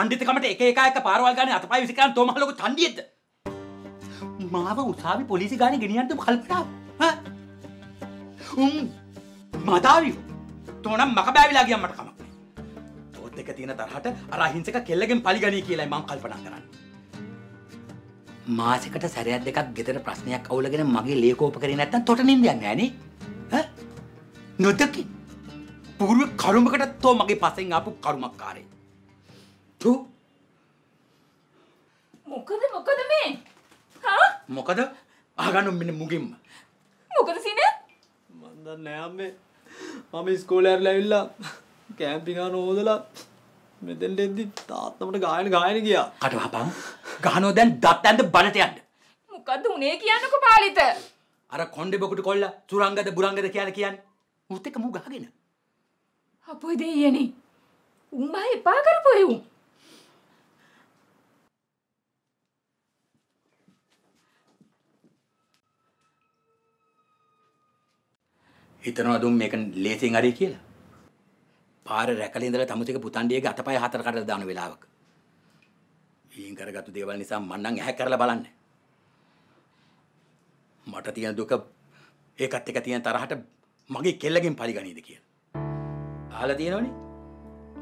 තියෙන පණ්ඩිතකමට එක එක එක පාරවල් ගානේ අතපය විසි කරන් තෝමහ ලොකු තණ්ඩියෙක්ද? මාව උසාවි පොලිසි ගානේ ගෙනියන්න කල්පනා. ඈ? උම් මදාවි. තෝනම් මක බෑවිලා ගියම් මට කමක් නෑ. තෝත් එක තියෙන තරහට අර අහිංසක කෙල්ලගෙන් පලිගනී කියලායි මං කල්පනා කරන්නේ. මාසෙකට සැරයක් දෙකක් ගෙදර ප්‍රශ්නයක් අවුලගෙන මගේ ලේකෝප කරේ නැත්තම් තොට නින්දයක් නෑ නේ. ඈ? නොදකි. පූර්ව කරුමකට තෝ මගේ පසෙන් ආපු කරුමක්කාරේ. තු? මොකද මොකද මේ? හා? මොකද? ආගන්න මෙන්න මුගින්ම. මොකද සින මන්ද නෑම්මේ මම ස්කෝලෑර් ලැවිල්ලා කෑම්පිකාන හෝදලා මෙතෙන්ට එද්දි තාත්තමට ගායන ගායන ගියා. කටවහපන්. ගහනෝ දැන් දත් ඇන්ද බනට යන්න. මොකක්ද උනේ කියන්නකො පාලිත. අර කොන්්ඩෙ බොකුට කොල්ල සුරංගද බුරංගද කියල කියන්න. උත් එක මු ගහගෙන. අපොයි දෙයනේ උම්බා එපා කරපු එවුම් හිතනවා දුම් මේක ලේසියෙන් අරි කියලා. පාර රැකල ඉඳලා තමුතික පුතණ්ඩියගේ අතපය හතර කඩලා දාන වෙලාවක. ඊයින් කරගත්තු දේවල් නිසා මං නම් ඇහැ කරලා බලන්නේ. මට තියෙන දුක ඒකත් එක තියෙන තරහට මගේ කෙල්ලගෙන් පරිගනීද කියලා. අහලා තියෙනවනේ.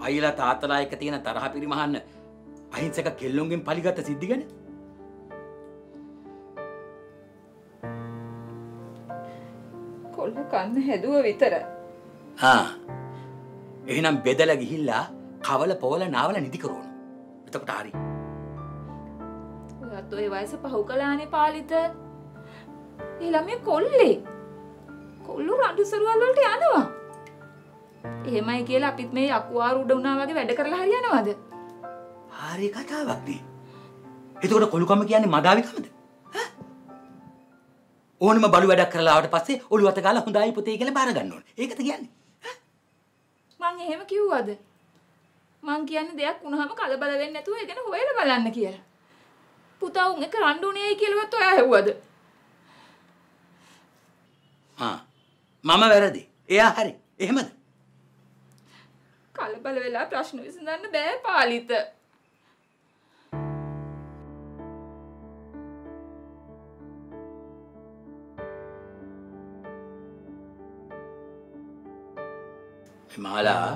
අයිලා තාත්තලා එක තියෙන තරහ පිරිමහන්න අහිංසක කෙල්ලුන්ගෙන් පරිගත්ත සිද්ධි ගැන. කොල්ල කන්න හැදුව විතර ආ. එහෙනම් බෙදලා ගිහිල්ලා කවල පොවල නාවල නිදි කරෝන. එතකොට හරි. ඔයත් ඔය වයස පහු කලානේ පාලිත ඒ ළමයා කොල්ලේ කොල්ලු රණ්ඩු සරුවල් වලට යනවා එහෙමයි කියලා අපිත් මේ යකුවාරු උඩ වුණා වගේ වැඩ කරලා හරියනවද හරි කතාවක් නේ. එතකොට කොළුකම කියන්නේ මදාවිකමද? ඕනම බලු වැඩක් කරලා ආවට පස්සේ ඔළුව අත ගාලා හොඳයි පුතේ කියලා බාර ගන්න ඕනේ. ඒකද කියන්නේ? මං එහෙම කිව්වද මං කියන්නේ දෙයක් වුණාම කලබල වෙන්නේ නැතුව ඒ ගැන හොයලා බලන්න කියලා පුතා උන් එක රණ්ඩුනේයි කියලාවත් ඔයා හෙව්වද ආ. මම වැරදි. එයා හරි. එහෙමද? කලබල වෙලා ප්‍රශ්න විසඳන්න බෑ පාලිත මාලා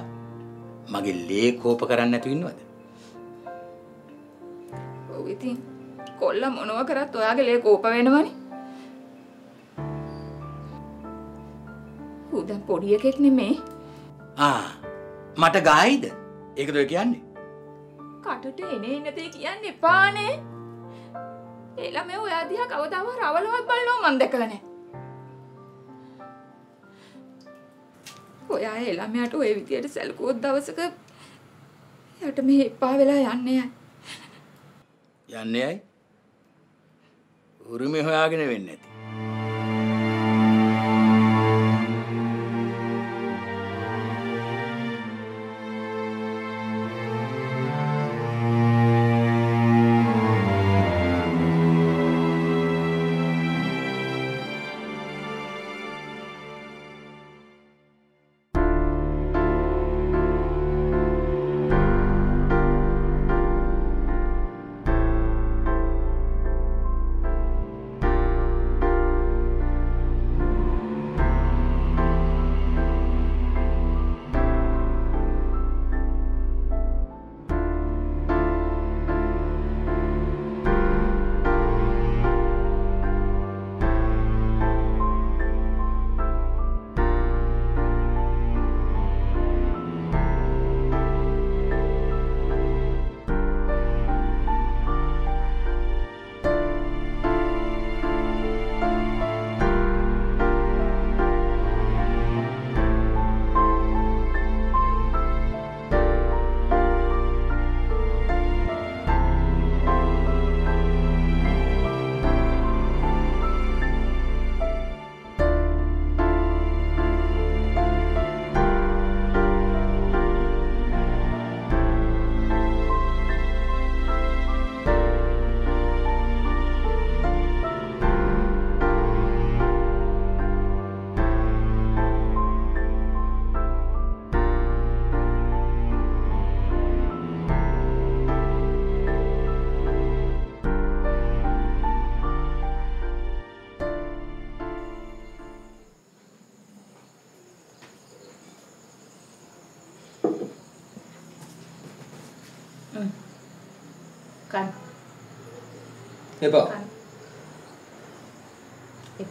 මගේ ලේ කෝප කරන්න නැතුව ඉන්නවද? ඔව් ඉතින් කොල්ල මොනව කරත් ඔයාගේ ලේ කෝප වෙනවනේ ඌ දැන් පොඩි එකෙක් නෙමේ ආ. මට ගායිද? ඒකද ඔය කියන්නේ? කටට එනේ නැතේ කියන්න එපානේ ඒ ළමයා ඔයා දිහා කවදාවත් රවලවත් බලනවා මන් දැකලා නැහැ ඔයා ඒ ළමයාට ওই විදියට සැලකුවොත් දවසක යට මෙහෙ එපා වෙලා යන්නේ යයි. යන්නේ ඇයි? උරුමේ හොයාගෙන වෙන්නේ නැති.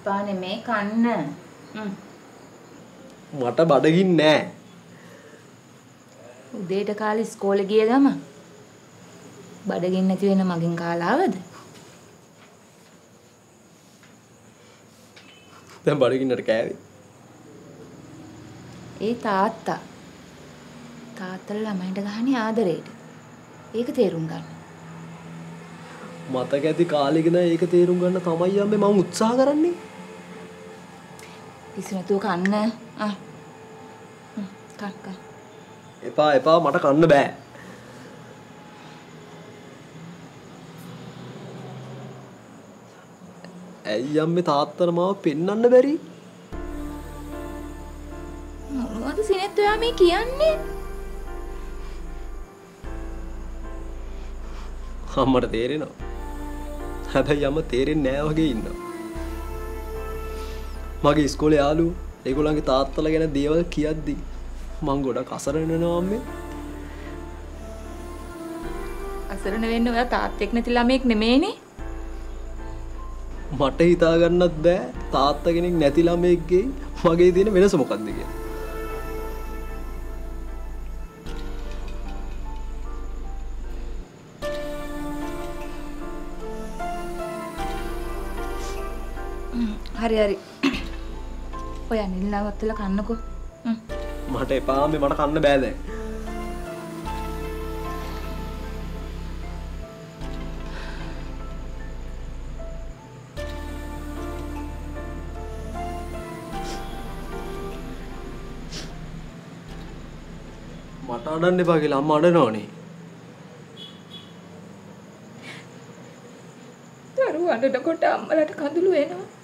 එපා නෙමේ කන්න. මට බඩගින් නෑ. උදේට කාලේ ඉස්කෝලේ ගිය ගම බඩගින්න නැති වෙන මගෙන් කාලාවද? දැන් බඩගින්නට කෑවේ. ඒ තාත්තා. තාත්තල ළමයින්ට ගහන්නේ ආදරේට. ඒක තේරුම් ගන්න. මතක ඇති කාලෙකද ඒක තේරුම් ගන්න තමයි යම්මේ මම උත්සාහ කරන්නේ පිස්සු නැතුව කන්න. ආ. කන් කන් එපා එපා මට කන්න බෑ. ඇයි යම්මේ තාත්තට මාව පෙන්වන්න බැරි? මොනවද සිනෙත් ඔයා මේ කියන්නේ? අම්මට තේරෙනවා. හැබැයි අම්ම තේරෙන්නේ නෑ වගේ ඉන්නවා මගේ ඉස්කෝලේ යාළුවෝ ඒගොල්ලන්ගේ තාත්තලා ගැන දේවල් කියද්දි මං ගොඩක් අසරණ වෙනවා අම්මේ. අසරණ වෙන්න ඔයා තාත්තෙක් නැති ළමෙක් නෙමේනේ. මට හිතා ගන්නත් බෑ තාත්තා කෙනෙක් නැති ළමයෙක්ගේ මගේ තියෙන වෙනස මොකක්ද කියලා. හරි හරි ඔයා නිල්ලාවත් වෙලා කන්නකෝ. මට එපා අම්මේ මට කන්න බෑ දැන්. මට අඩන්න එපා කියලා අම්ම අඩනවනේ දරුවෝ අඬනකොට අම්මලාට කඳුළු එනවා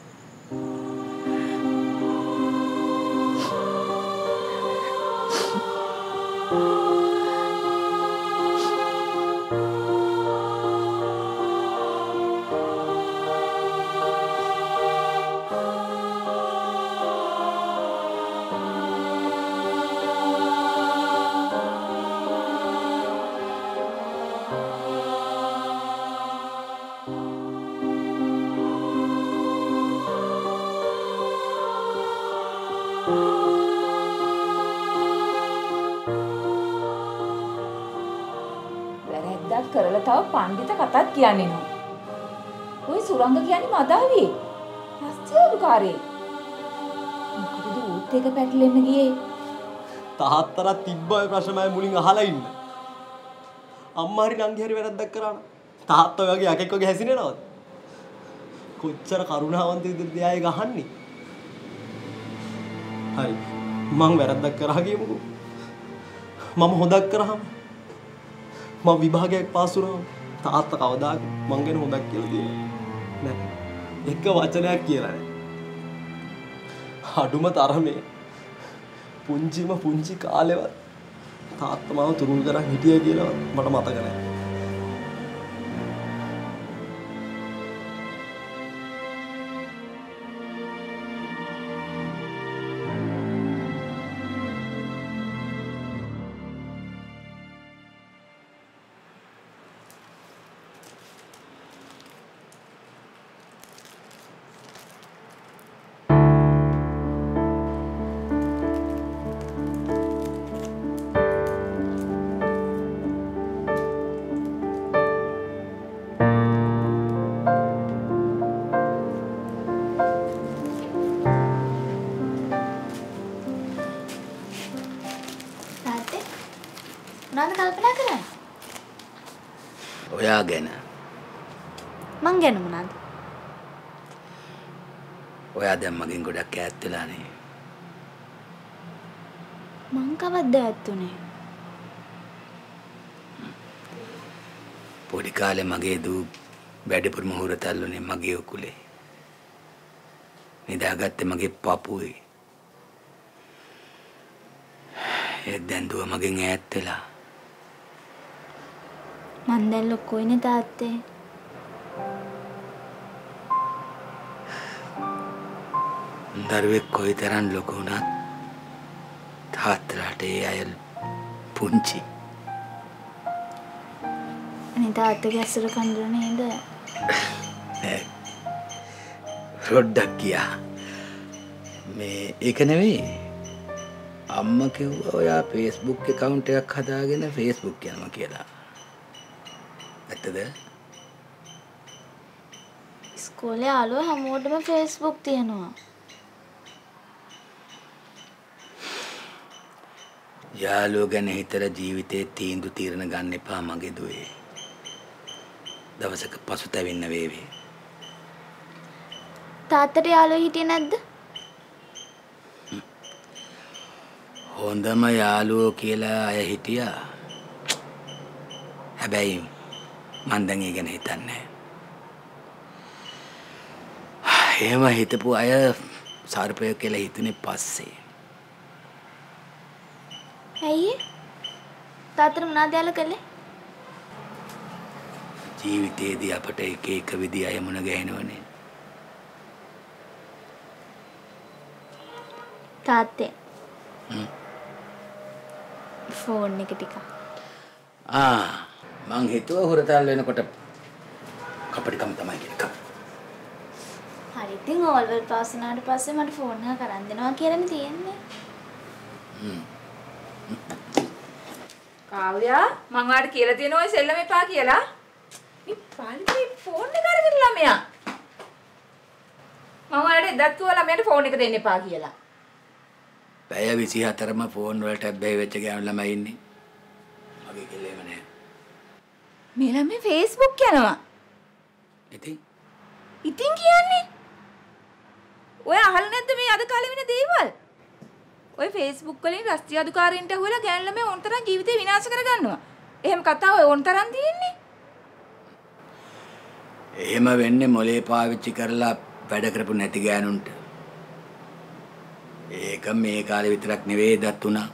කියන්නේ නෝ. ওই සුරංග කියන්නේ මදාවියේ. හස්තියදුකාරේ. මොකටද ඌත් එක පැටලෙන්න ගියේ? තාත්තලා තිබ්බ ඔය ප්‍රශ්න මම මුලින් අහලා ඉන්න. අම්මා හරි නංගි හරි වැරද්දක් කරා නම් තාත්තා ඔය වගේ යකෙක් වගේ හැසිරෙනවද? කොච්චර කරුණාවන්ත විදිහට එයා ඒක අහන්නේ. හරි. මං වැරද්දක් කරා කියමුකෝ. මම හොදක් කරාම මම විභාගයක් පාස් වුණාම තාත්තා කවදාක මං ගැන හොදක් කියලා දෙන්නේ නැහැ. එක වචනයක් කියලා නැහැ. අඩුම තරමේ පුංචිම පුංචි කාලෙවත් තාත්තා මාව තුරුල් කරන් හිටිය කියලා මට මතක කවද්ද ඇත්තුනේ? පොඩි කාලේ මගේ දූ වැඩිපුරම හුරතල්ලුනේ මගේ උකුලේ නිදාගත්තේ මගේ පපුවේ ඒත් දැන් දුව මගෙන් ඈත් වෙලා මං දැන් ලොකුයිනේ තාත්තේ. දරුවෙක් කොයිතරම් ලොකු වුණත් තාත්තලාට ඒ අය පුංචි. අනේ තාත්තගේ ඇසුර කඳුර නේද? රොඩ්ඩක් කියා මේ ඒක නෙවෙයි. අම්ම කිව්වා ඔයා ෆේස්බුක් account එකක් හදාගෙන ෆේස්බුක් යනවා කියලා. ඇත්තද? ඉස්කෝලේ යාළුවෝ හැමෝටම Facebook තියෙනවා. යාළුවෝ ගැන හිතලා ජීවිතේ තීන්දුව తీරන ගන්න එපා මගේ දුවේ. දවසක පසුතැවෙන්න වේවි. තාත්තට යාළුවෝ හිටියේ නැද්ද? හොඳම යාළුවෝ කියලා අය හිටියා. හැබැයි මන් දැන් ඒ ගැන හිතන්නේ එහෙම හිතපු අය සර්පය කියලා හිතුනේ පස්සේ ඇයි ඒ? තාත්තට මොනවද යාළුවෝ කළේ? ජීවිතයේදී අපට එක එක විදි අය මුණ ගැහෙනවනේ තාත්තේ හ්ම්. ෆෝන් එක ටිකක්. ආ මං හිතුවා හුරතල් වෙනකොට කපටිකම තමයි කියලා හරි ඉතින් ඕල්වල් පාස් වුණාට පස්සේ මට ෆෝන් එක කරන් දෙනවා කියලානේ තියෙන්නේ. කාව්‍යා මං ඔයාලට කියලා තියෙනවා ඔය සෙල්ලම එපා කියලා. මේ පාලිගේ ෆෝන් එක අරගෙන ළමයා. මම ඔයාලට එදත් කිව්වා ළමයාට ෆෝන් එක දෙන්න එපා කියලා. පැය 24ම ෆෝන් වලට බැහැ වෙච්ච ගෑනු ළමයි ඉන්නේ මගේ කෙල්ලේම නෑ මේ ළමයා Facebook යනවා. ඉතින් ඉතින් කියන්නේ ඔය අහලා නැද්ද මේ අද කාලේ වෙන දේවල්? ඔය Facebook වලින් රස්තිය අධිකාරීන්ට අහුවෙලා ගෑනු ළමයා ඔන්තරම් ජීවිතේ විනාශ කරගන්නවා. එහෙම කතා ඔය ඔන්තරම් තියෙන්නේ. එහෙම වෙන්නේ මොලේ පාවිච්චි කරලා වැඩ කරපු නැති ගෑනුන්ට ඒක මේ කාලේ විතරක් නෙවෙයි දත් උනා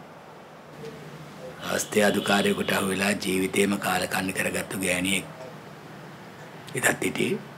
හස්තය අදුකාරයෙකුට අහුවෙලා ජීවිතේම කාලකන්ණි කරගත්තු ගෑණියෙක් ඉතත් හිටියේ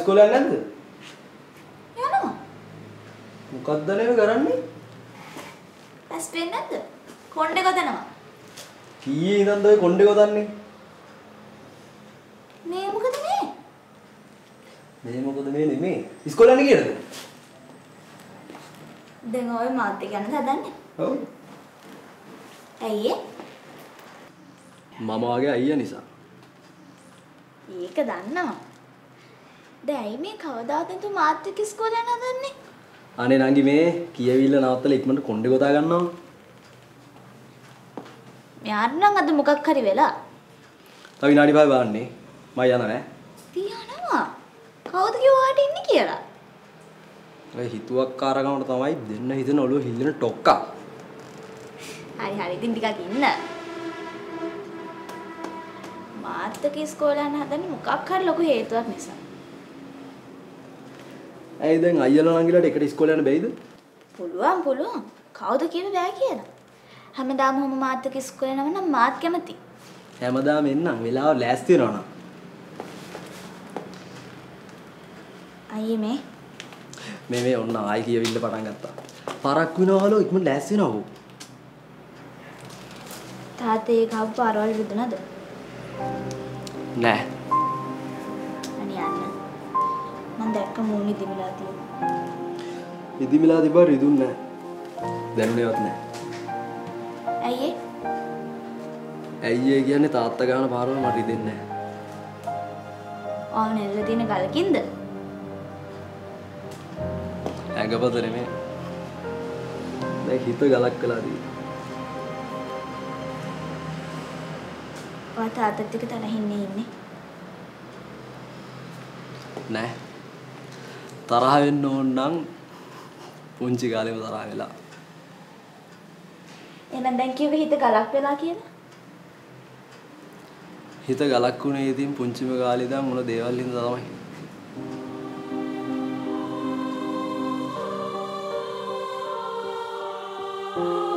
ඉස්කෝලේ නැද්ද? යනවා. මොකක්ද නේ කරන්නේ? ඇස් පේන්නේ නැද්ද? කොණ්ඩේ ගොතනවා. කීයේ ඉඳන්ද ඔය කොණ්ඩේ ගොතන්නේ? මේ මොකද මේ? මේ මොකද මේ නෙමේ. ඉස්කෝලේ යන්නේ කියලාද? දැන් ඔය මාත් එක්ක යන්න හදන්නේ. ඔව්. ඇයි? මම වගේ අයියා නිසා. ඒක දන්නවා. දැන් ඇයි මේ කවදාද තු මාත් එක්ක ඉස්කෝලේ යන්න හදන්නේ? අනේ නංගි මේ කියවිල්ල නවත්තලා ඉක්මනට කොණ්ඩේ ගොතා ගන්නවා. මෙයාට නම් අද මොකක් හරි වෙලා. තව විනාඩි 5 බලන්නේ. මම යනවා ඈ. තියනවා. කවුද කිව්වාට ඉන්නේ කියලා? ඔය හිතුවක්කාරකමට තමයි දෙන්න හිතන ඔළුව හිල්ලෙන ටොක්කා. හරි හරි ඉතින් ටිකක් ඉන්න. මාත් එක්ක ඉස්කෝලේ යන්න හදන්නේ මොකක් හරි ලොකු හේතුවක් නිසා. ඇයි දැන් අයියලා නංගිලාට එකට ඉස්කෝලේ යන්න බැයිද? පුළුවන් පුළුවන්. කවුද කිව්වේ බෑ කියලා? හැමදාම ඔහොම මාත් එක්ක ඉස්කෝලේ නම නම් මාත් කැමති. හැමදාම එන්නම් වෙලාව ලෑස්ති වෙනවා නම්. අයියේ මේ මේ මේ ඔන්න ආයි කියවිල්ල පටන් ගත්තා. පරක් වෙනවලු ඉක්මනට ලෑස්ති වෙනවා. තාත්තේ ගහපු පාරවල් රිදුනද? නෑ. දැක්ක මූණේ දිමිලා තියෙනවා. ඉදිමිලා තිබ්බා රිදුන් නෑ. දැනුනේවත් නෑ. ඇයි? ඇයි කියන්නේ තාත්තා ගාන පාරවල මට රිදෙන්නේ නෑ. ආව නෙල්ල තියෙන ගලකින්ද? ඇඟපත නෙමේ. දැන් හිත ගලක් කළා දී. ඔයා තාත්තත් එක්ක තරහින් ඉන්නේ. නෑ. තරහ වෙන්න ඕන නම් පුංචි කාලෙම තරහ වෙලා. එහෙනම් දැන් කිව්වේ හිත ගලක් වෙලා කියලා? හිත ගලක් වුණේ ඉතින් පුංචිම කාලේ ඉඳන් මොන දේවල් හින්දා තමයි. ආ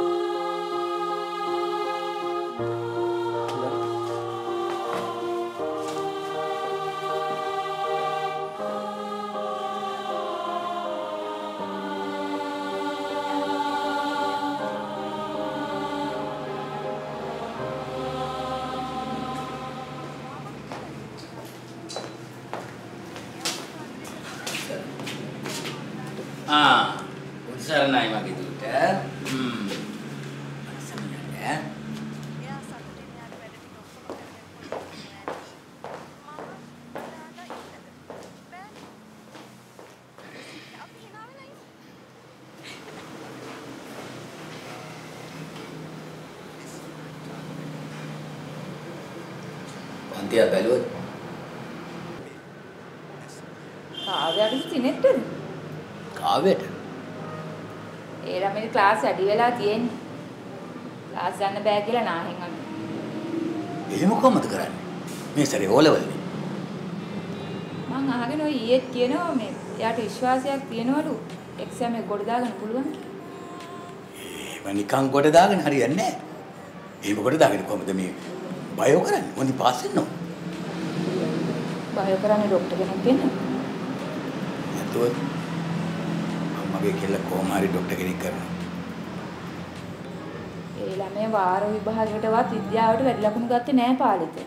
වෙලා තියෙන්නේ. ක්ලාස් යන්න බෑ කියලා නාහෙන් අන්න. එහෙම කොහමද කරන්නේ මේ සැරේ ඕලවලනේ මං අහගෙන ඔය ඊයේත් කියනවා මේ එයාට විශ්වාසයක් තියනවලු එක්සෑම් එක ගොඩ දාගන්න පුළුවන් කියලා. එහෙම නිකන් කොට දාගෙන හරියන්නේ නැහැ. එහෙම කොට දාගෙන කොහමද මේ බයෝ කරන්නේ? මොනි පාස් වෙන්න. බය කරන්නේ ડોක්ටර් කෙනෙක් වෙන්න. නැතුව මගේ කෙල්ල කොහොම හරි ડોක්ටර් කෙනෙක් කරනවා. ඒ ළමයා වාර විභාගයකටවත් විද්‍යාවට වැඩි ලකුණු ගත්තේ නෑ පාලිත.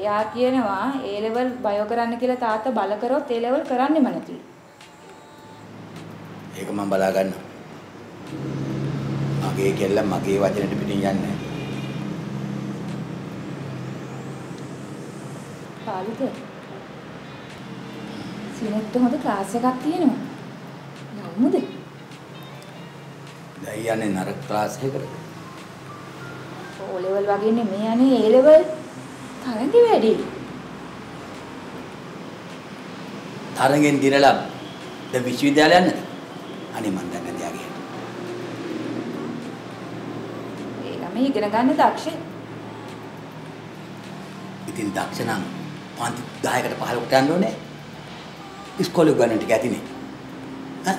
එයා කියනවා ඒ ලෙවල් බයෝ කරන්න කියලා තාත්තා බල කරොත් ඒ ලෙවල් කරන්නෙම නැතිලු. ඒක මම බලා ගන්නවා. මගේ කෙල්ල මගේ වචනෙට පිටින් යන්නේ නැහැ. පාලිත. සිනෙට්ට හොඳ ක්ලාස් එකක් තියෙනවා. යමුද? දැන් යන්නේ නරක ක්ලාස් එකකට. ඕ ලෙවල් වගේ නෙමෙයි යන්නේ ඒ ලෙවල් තරඟෙ වැඩි. තරගෙන් දිරලා දැන් විශ්වවිද්‍යාලය යන්නද? අනේ මන් දන්නේ නැහැ. ඒ ළමයි ඉගෙන ගන්න දක්ෂයි. ඉතින් දක්ෂ නම් පන්ති 10කට 15කට යන්න ඕනේ. ඉස්කෝලේ ගන්න ටික ඇතිනේ. ඈ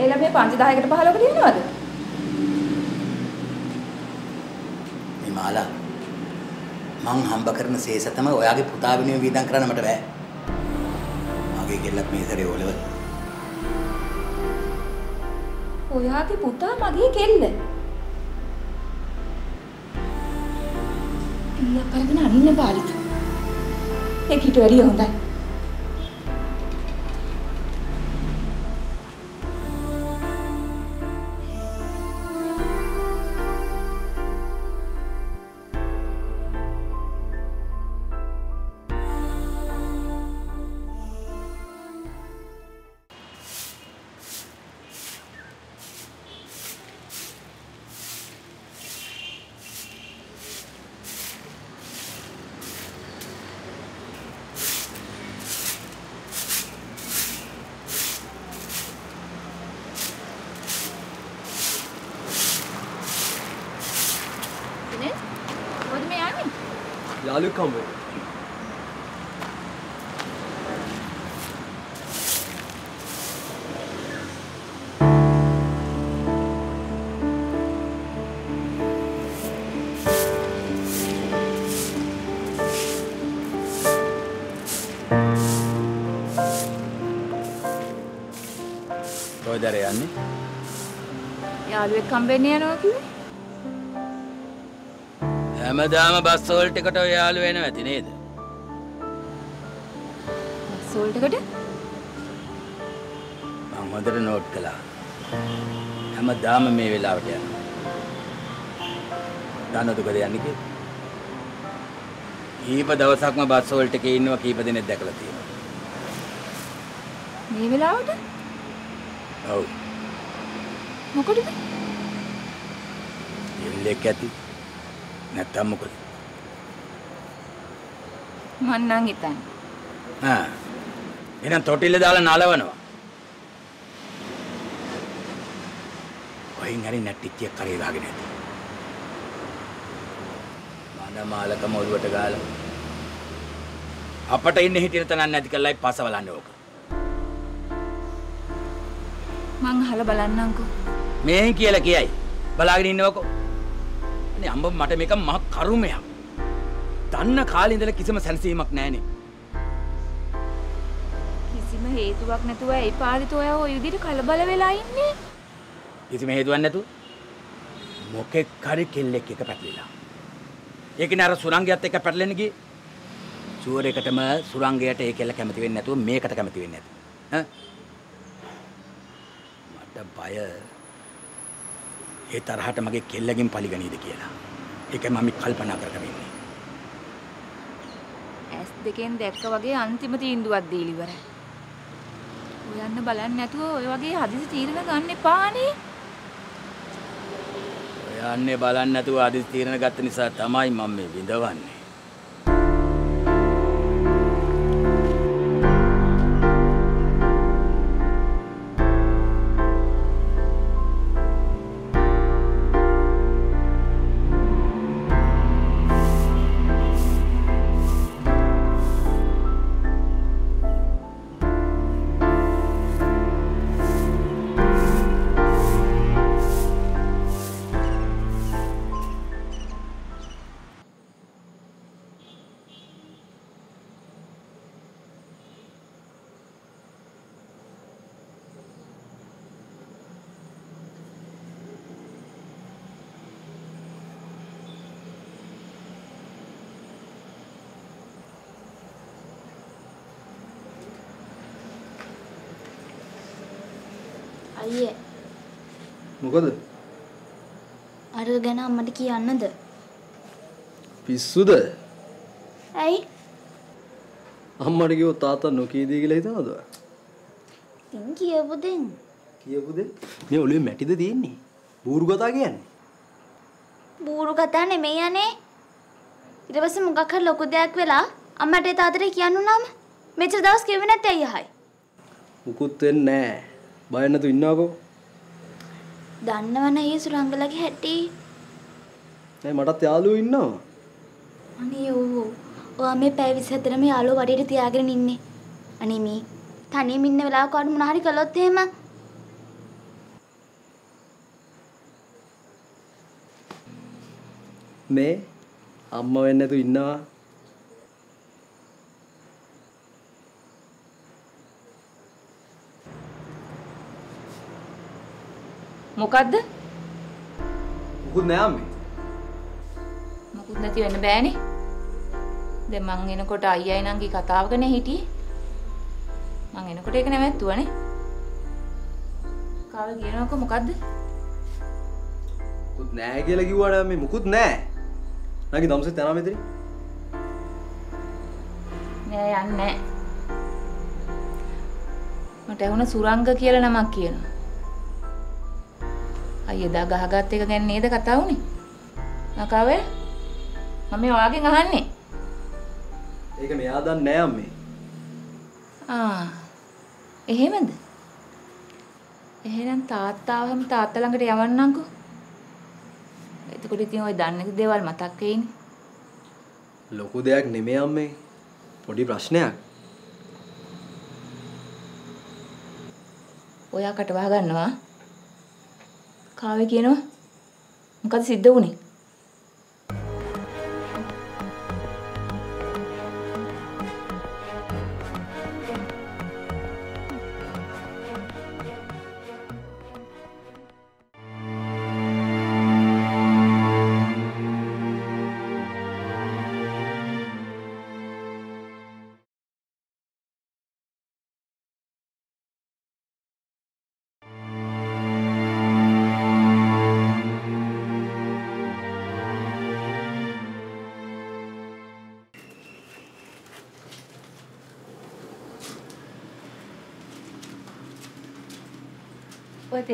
ඒ ළමයි පන්ති 10කට 15කට ඉන්නවද? මේ මාලා මං හම්බ කරන සේස තමයි ඔයාගේ පුතා වෙනුවෙන් වීදම් කරන්න මට බෑ. මගේ කෙල්ලක් මේ සැරේ ඕලෙවල්. ඔයාගේ පුතා මගේ කෙල්ල. ඊය කරගෙන අනින්න පාලිත. ඒක ඊට වැඩිය හොඳයි. යාළුවෙක් හම්බෙන්න යනවා කිව්වේ? හැමදාම බස් වලට එකට ඔය යාළු වෙනව ඇති නේද? බස් වලටකට? මම හොඳට නෝට් කළා. හැමදාම මේ වෙලාවට යනවා. දන්නවද කොහෙද යන්නේ කියලා? කීප දවසක්ම බස් වලට එකේ ඉන්නවා කීප දෙනෙක් දැකලා තියෙනවා. මේ වෙලාවට? ඔව්. මොකටද? එල්ලෙක් ඇති. නැත්තම් මොකද? මං නම් හිතන්නේ. ආ. එහෙනම් තොටිල්ල දාලා නලවනවා. කොහෙන් හරි නැට්ටිච්චියක් කරේ දාගෙන ඇති. මන මාලකම ඔළුවට ගාලා. අපට ඉන්න හිටින තනක් නැති කරලායි පසවලන්නේ ඕක. මං අහලා බලන්නම්කෝ. මේ කියලා කියයි. බලාගෙන ඉන්නවකෝ. අනේ අම්බ මට මේක මහ කරුමයක්. දන්න කාලේ ඉඳලා කිසිම සැනසීමක් නැහනේ. කිසිම හේතුවක් නැතුව ඒ පාරිත ඔය ওই විදිහට කලබල වෙලා ඉන්නේ. කිසිම හේතුවක් නැතුව මොකෙක් හරි කෙල්ලෙක් එක පැටලිලා. ඒකනේ අර සුරංගයත් එක්ක පැටලෙන්න ගියේ. ෂුවර් එකටම සුරංගයට ඒ කෙල්ල කැමති වෙන්නේ නැතුව මේකට කැමති වෙන්නේ නැති. ඈ මට බය ඒ තරහට මගේ කෙල්ලගෙන් පරිගනීද කියලා. ඒක මම කල්පනා කරගෙන ඉන්නේ. ඇස් දෙකෙන් දැක්ක වගේ අන්තිම තීන්දුවක් දීලා ඉවරයි. හොයන්න බලන්න නැතුව ඔය වගේ හදිසි තීරණ ගන්න එපානේ. ඔයන්නේ බලන්න නැතුව අදිස් තීරණ ගත්ත නිසා තමයි මම මේ විඳවන්නේ. කියන්නද? පිස්සුද ඇයි? අම්මට කිව්වොත් තාත්තා නොකීදී කියලා හිතනවද ඉතින් කියපු දෙන්න. කියපු දේ මේ ඔළුවේ මැටිද තියෙන්නේ බූරු කතා කියන්නේ බූරු කතා නෙමෙයි අනේ. ඊට පස්සේ මොකක් හරි ලොකු දෙයක් වෙලා අම්මට ඒ තාත්තට කියන්න උනාම මෙච්චර දවස් කිව්වේ නැත්තේ අයියා හයි. මුකුත් වෙන්නේ නැහැ බය නැතු ඉන්නවකෝ දන්නවනේ ඊ සුරංගලගේ හැටි. නෑ මටත් යාළුවෝ ඉන්නවා අනේ ඕ. ඔයා මේ පැය 24ම යාළුවෝ වඩේට තියාගෙන ඉන්නේ. අනේ මේ තනියම ඉන්න වෙලාවක වඩ මොනා හරි කළොත් එහෙම මේ අම්ම වෙන්නේ නැතු ඉන්නවා මොකද්ද? මුකුත් නෑ අම්මේ මොකුත් නැති වෙන්න බෑනේ. දැන් මං එනකොට අයියයි නංගි කතාවකනේ හිටියේ. මං එනකොට ඒක නැවැත්තුවනේ. කාවල් කියනකො මොකද්ද? මුකුත් නෑ කියලා කිව්වට අම්මේ මුකුත් නෑ නැගි දවසේ තනවා මෙතන නෑ යන්නේ. මට ඇහුණ සුරංග කියලා නමක් කියනවා. අයියා දා ගහගත් එක ගැන නේද කතා වුනේ? නකාවේ මම මේ ඔයාගෙන් අහන්නේ. ඒක මෙයා දන්නේ නෑ අම්මේ ආ එහෙමද? එහෙනම් තාත්තාවම තාත්තා ළඟට යවන්නම්කෝ. එතකොට ඉතින් ওই දන්නේ නැති දේවල් මතක් වෙයිනේ. ලොකු දෙයක් නෙමෙයි අම්මේ පොඩි ප්‍රශ්නයක් ඔයා කට වහ ගන්නවා. කාවේ කියනවා? මොකද සිද්ධ වුනේ?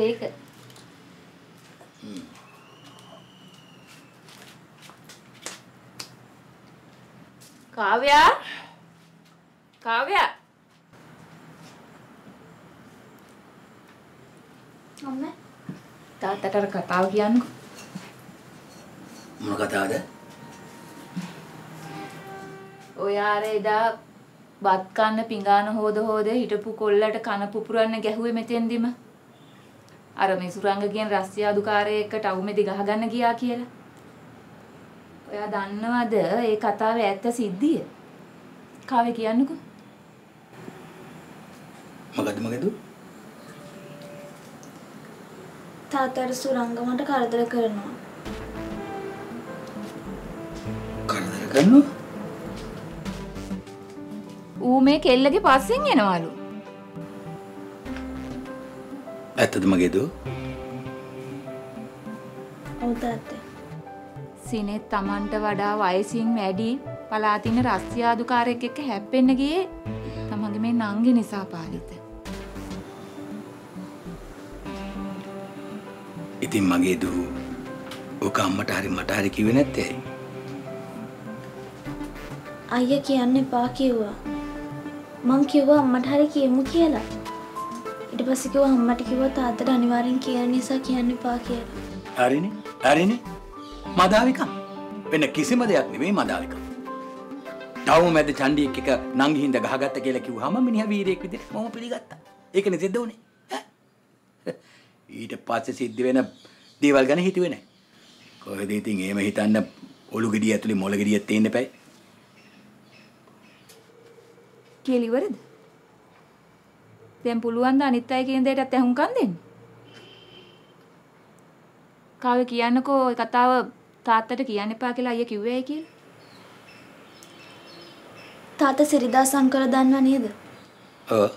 ඒක. කාව්‍යා කාව්‍යා අම්මේ තාත්තට අර කතාව කියන්නකෝ. මොන කතාවද? ඔයා අර එදා බත් කන්න පිඟාන හොද හොද හිටපු කොල්ලට කන පුපුරන්න ගැහුවේ මෙතෙන්දිම. අර මේ සුරංග කියන රස්සියාදුකාරයෙක් එක්ක ටවුමෙදි ගහගන්න ගියා කියලා. ඔයා දන්නවද ඒ කතාවේ ඇත්ත සිද්ධිය? කාවේ කියන්නකෝ. මොකද මොකද? තාත්තට සුරංගමට කරදර කරනවා. කරදර කරනවා? ඌ මේ කෙල්ලගේ පස්සෙන් එනවලු. ඇත්තද මගේ දෝ? ඔව් තාත්තේ. සිනෙත් Tamanට වඩා වයසින් වැඩි පලාතින රස්සියාදුකාරයෙක් එක්ක හැප්පෙන්න ගියේ තමන්ගේ මේ නංගි නිසා පාලිත. ඉතින් මගේ දූ ඔක අම්මට හරි මට හරි කිව්වේ නැත්තේ ඇයි? අයියා කියන්න එපා කිව්වා. මං කිව්වා අම්මට හරි කියමු කියලා. ඊට පස්සේ කිව්වා අම්මට කිව්වා තාත්තට අනිවාර්යෙන් කියන නිසා කියන්න එපා කියලා. හරිනේ. හරිනේ. මදාවිකම්. වෙන කිසිම දෙයක් නෙමෙයි මදාවිකම්. තවම මැද චණ්ඩියෙක් එක නංගි හින්දා ගහගත්ත කියලා කිව්වහම මිනිහා වීරයෙක් විදිහට මම පිළිගත්තා. ඒකනේ සිද්ධ වුනේ. ඈ? ඊට පස්සේ සිද්ධ වෙන දේවල් ගැන හිතුවේ නැහැ. කොහෙද ඉතින් එහෙම හිතන්න ඔලු ගෙඩිය ඇතුලේ මොළ ගෙඩියක් තියෙන්න එපයි. කෙලිවරද? දැන් පුළුවන් ද අනිත් අය කියන දෙයටත් ඇහුම්කන් දෙන්න? කාවේ කියන්නකෝ ඔය කතාව තාත්තට කියන්න එපා කියලා අයියා කිව්වේ කියලා. තාත්තා සිරිදා සංකර දන්නව නේද? ඔව්.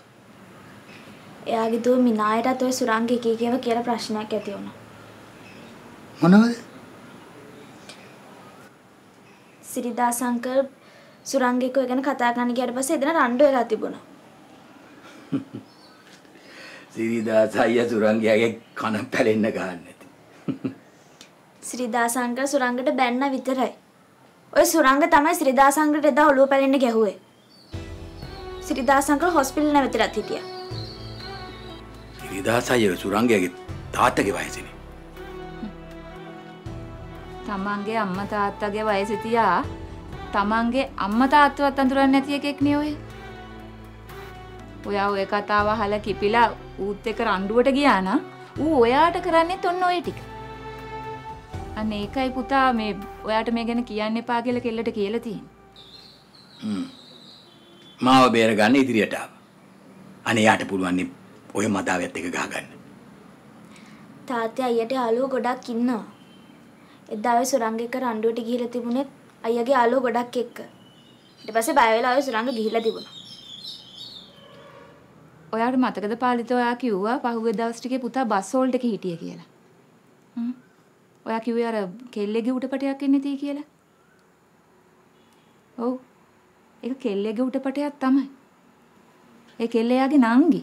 එයාගේ දුව මිනායටත් ඔය සුරංග එක එකව කියලා ප්‍රශ්නයක් ඇති වුණා. මොනවද? සිරිදා සංකර් සුරංගික ඔය ගැන කතා කරන්න ගියාට පස්සේ එදෙන රණ්ඩු වෙලා තිබුණා. සිරිදාස අයියා සුරංගයාගේ කන පැලෙන්න ගන්න නැති. සිරිදා සංකර් සුරංගට බැන්න විතරයි. ඔය සුරංග තමයි සිරිදා සංකරට එදා ඔළුව පැලෙන්න ගැහුවේ. සිරිදා සංකර් හොස්පිටල් නැවතිලත් හිටියා. සිරිදාස අයියා සුරංගයාගේ තාත්තගේ වයසනේ. තමන්ගේ අම්මා තාත්තගේ වයස තියා තමන්ගේ අම්මා තාත්තවත් අඳුරන්නේ නැති එකෙක් නේ ඔය. ඔයා ඔය කතාව අහලා කිපිලා ඌත් එක්ක රණ්ඩුවට ගියා නම් ඌ ඔයාට කරන්නේත් ඔන්න ඔය ටික. අන්න ඒකයි පුතා මේ ඔයාට මේ ගැන කියන්න එපා කියලා කෙල්ලට කියලා තියෙන්නේ. මාව බේර ගන්න ඉදිරියට ආවා. අනේ යාට පුළුවන් ඔය මදාවියත් එක ගහගන්න. තාත්තේ අයියට යාළුවෝ ගොඩක් ඉන්නවා. එදා ඔය සුරංග එක්ක රණ්ඩුවට ගිහිල්ලා තිබුණෙත් අයියාගේ යාළුවෝ ගොඩක් එක්ක. ඊට පස්සේ බය වෙලා ඔය සුරංග ගිහිල්ලා තිබුණා. ඔයාට මතකද පාලිත ඔයා කිව්වා පහුගිය දවස් ටිකේ පුතා බස් හෝල්ට් එකේ හිටිය කියලා. හ්ම්. ඔයා කිව්වේ අර කෙල්ලෙගේ උඩපටයක් එන්නේ තී කියලා. ඔව්. ඒක කෙල්ලෙගේ උඩපටයක් තමයි. ඒ කෙල්ල එයාගේ නංගි.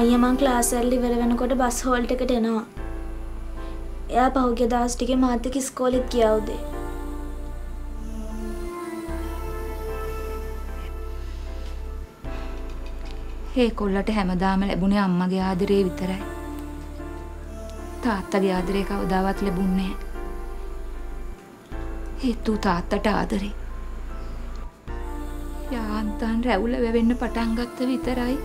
අයියා මං ක්ලාස් වල ඉවර වෙනකොට බස් හෝල්ට් එකට එනවා. එයා පහුගිය දවස් ටිකේ මාත් එක්ක ඉස්කෝලෙත් ගියා උදේ. ඒ කොල්ලට හැමදාම ලැබුණේ අම්මගේ ආදරේ විතරයි. තාත්තගේ ආදරේ කවදාවත් ලැබුණේ නැහැ. ඒත් ඌ තාත්තට ආදරේ. යාන්තන් රැවුල වැවෙන්න පටන් ගත්ත විතරයි.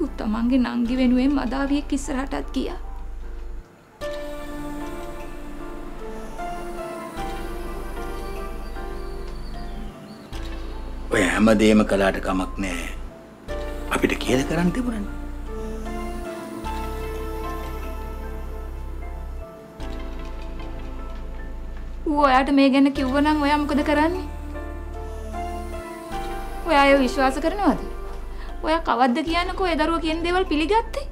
ඌ තමන්ගේ නංගි වෙනුවෙන් මදාවියෙක් ඉස්සරහටත් ගියා. ඔය හැම දෙයක්ම කළාට කමක් නෑ. අපිට කියලා කරන්න තිබුණනේ. ඌ ඔයාට මේ ගැන කිව්වනම් ඔයා මොකද කරන්නේ? ඔයා ඒව විශ්වාස කරනවද? ඔයා කවද්ද කියන්නකෝ ඒ දරුවා කියන දේවල් පිළිගත්තේ?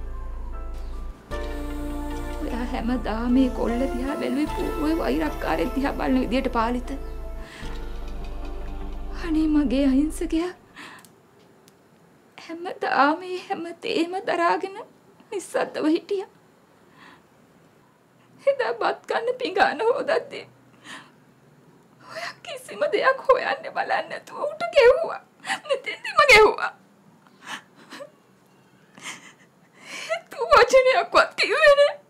ඔයා හැමදාම මේ කොල්ල දිහා බැලුවේ පූර්වේ වෛරක්කාරයෙක් දිහා බලන විදියට පාලිත. අනේ මගේ අහිංසකයා. හැමදාම මේ හැම තේම දරාගෙන නිස්සද්දව හිටියා. එදා බත් කන්න පිඟාන හොදද්දී ඔය කිසිම දෙයක් හොයන්න බලන්න නැතුව උට ගෙව්වා. මෙතෙන්දිම ගෙව්වා. තු වචනයක්වත් කිව්වේ නෑ.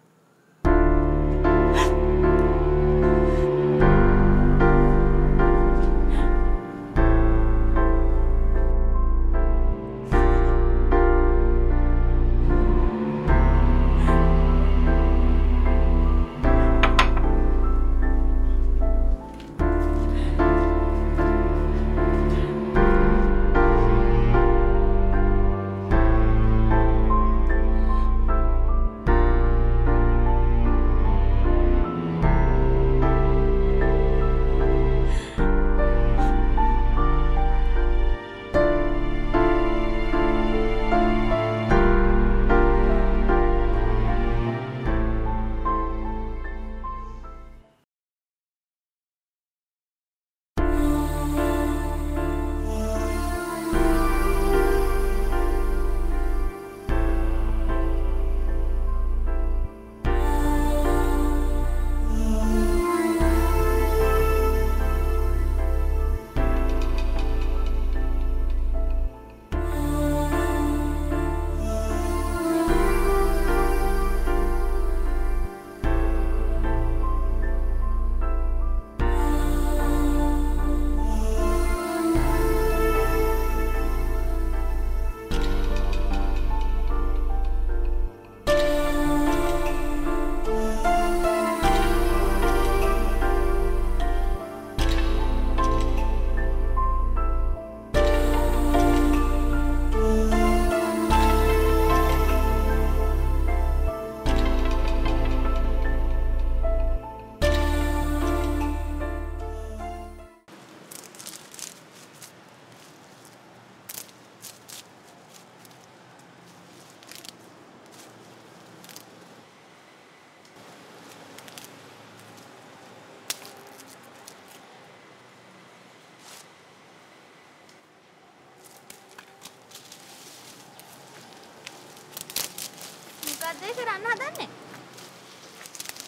කරන්න හදන්නේ?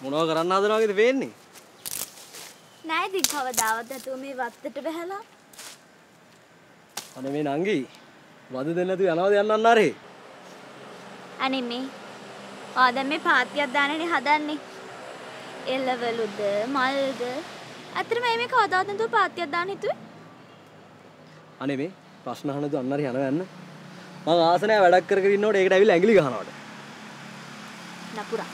මොනව කරන්න හදනවගේද පේන්නේ නෑ ඉතින් කවදාවත් නැතුව මේ වත්තට බහැලා. අනේ මේ නංගි වද දෙන්න නැතුව යනවද යන්න අන්නරේ අනේ මේ ආ දැන් මේ පාතියක් දාන්නනේ හදන්නේ. එළවලුද මල්ද? අතර මේ මේ කවදාවත් නැතුව පාතියක් දාන්න හිතුවේ? අනේ මේ ප්‍රශ්න අහන තු අන්නරේ යනවා යන්න මං ආසනය වැඩක් කර කර ඉන්නකොට ඒකට ඇවිල්ලා ඇඟිලි ගහනවට නපුරා.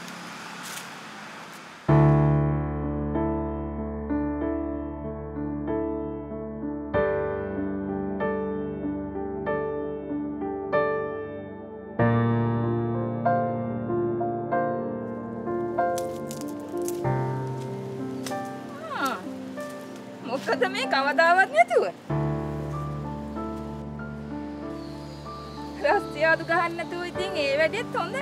ආ, මොකද මේ කවදාවත් නැතුව රස්තියාදු ගහන්න නැතුව ඉතින් ඒ වැඩෙත් හොඳ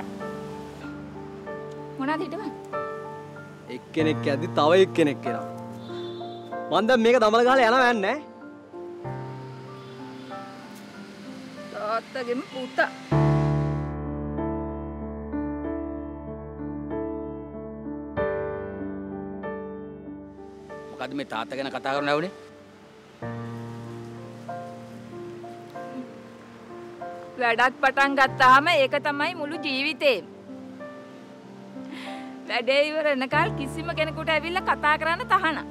එක්කෙනෙක් ඇද්දි තව එක්කෙනෙක් එනවා මං දැන් මේක දමල ගහලා යනවා යන්නේ තාත්තගෙම පුතා මොකද මේ තාත්තා ගැන කතා කරන්න ඇවුනේ? වැඩක් පටන් ගත්තාම ඒක තමයි මුළු ජීවිතේම. වැඩේ ඉවර වෙනකල් කිසිම කෙනෙකුට ඇවිල්ලා කතා කරන්න තහනම්.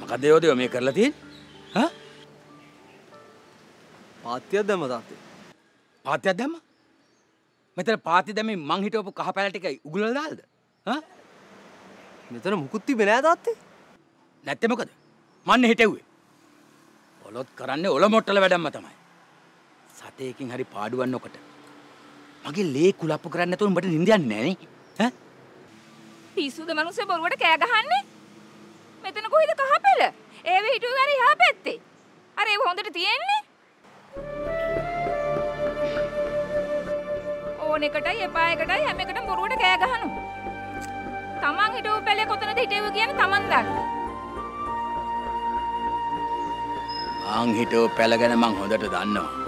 මොකද යෝදයෝ මේ කරලා තියෙන්නේ? හා? පාත්තියක් දැම්ම තාත්තේ පාතියක් දැම්ම? මෙතන පාති දැම්මේ මං හිටවපු කහ පැල ටික උගුලලා දාල්ද? හා? මෙතන මුකුත් තිබෙන්නේ නෑ තාත්තේ නැත්තේ මොකද? මන්නේ හිටෙව්වේ. ඔලොත් කරන්නේ ඔල මොට්ටල වැඩම්ම තමයි. සතේකින් හරි පාඩුවන්න ඔකට. මගේ ලේ කුලප්පු කරන්න නැතුව උඹට නිින්ද යන්නේ නෑනේ. ඈ? පිස්සුද මනුස්සේ බොරුවට කෑ ගහන්නේ? මෙතන කොහෙද කහපෙල? ඒව හිටුවේ අර එහා පැත්තේ. අර ඒව හොඳට තියෙන්නේ. ඕන එකටයි එපා එකටයි හැම එකටම බොරුවට කෑ ගහනවා. තමන් හිටවු පැලේ කොතනද හිටෙව කියන තමන් දන්න. ආං හිටෝ පැළගෙන මං හොඳට දන්නවා.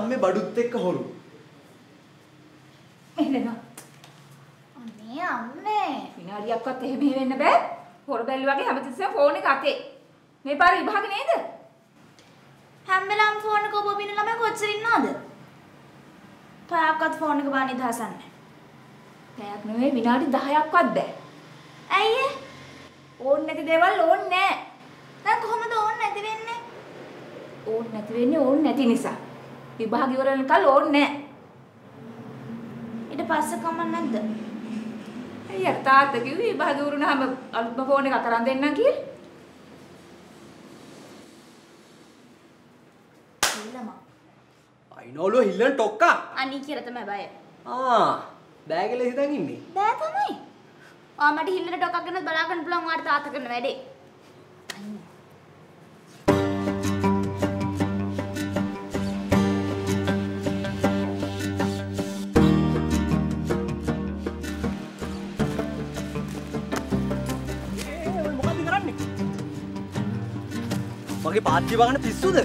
අම්මේ බඩුත් එක්ක හොරු. එන්නනවා. අනේ අම්මේ. විනාඩියක්වත් එහෙම වෙන්න බෑ. හොර බැල්ල වගේ හැමතිස්සෙම ෆෝන් එක අතේ. මේ පාර විභාග නේද? හැම වෙලාවෙම ෆෝන් එක ඔබ පින ළමයි කොච්චර ඉන්නවද? තාක්කත් ෆෝන් එක බාන නිදහසක් නැහැ. පැයක් නෙවෙයි විනාඩි 10ක්වත් බෑ. ඇයි? ඕන් නැති දේවල් ඕන් නෑ. දැන් කොහොමද ඕන් නැති වෙන්නේ? ඕන් නැති වෙන්නේ ඕන් නැති නිසා. විභාග ඉවර වෙනකල් ඕන් නෑ. ඊට පස්සේ කමක් නැද්ද? අර තාත්තා කිව්වේ විභාග ඉවරුනහම අලුත්ම ෆෝන් එකක් අරන් දෙන්නම් කියලා? ඉල්ලම. අයිනෝලුව හිල්ලන ටොක්කා. අනී කියලා තමයි බය. ආ බෑගල හිතන් ඉන්නේ. බෑ තමයි. ආ මට හිල්ලන ටොකක් ගැන බලාගන්න පුළුවන් ඔයාට තාත්තා කරන වැඩේ. මගේ පාත්‍ය වගන පිස්සුද?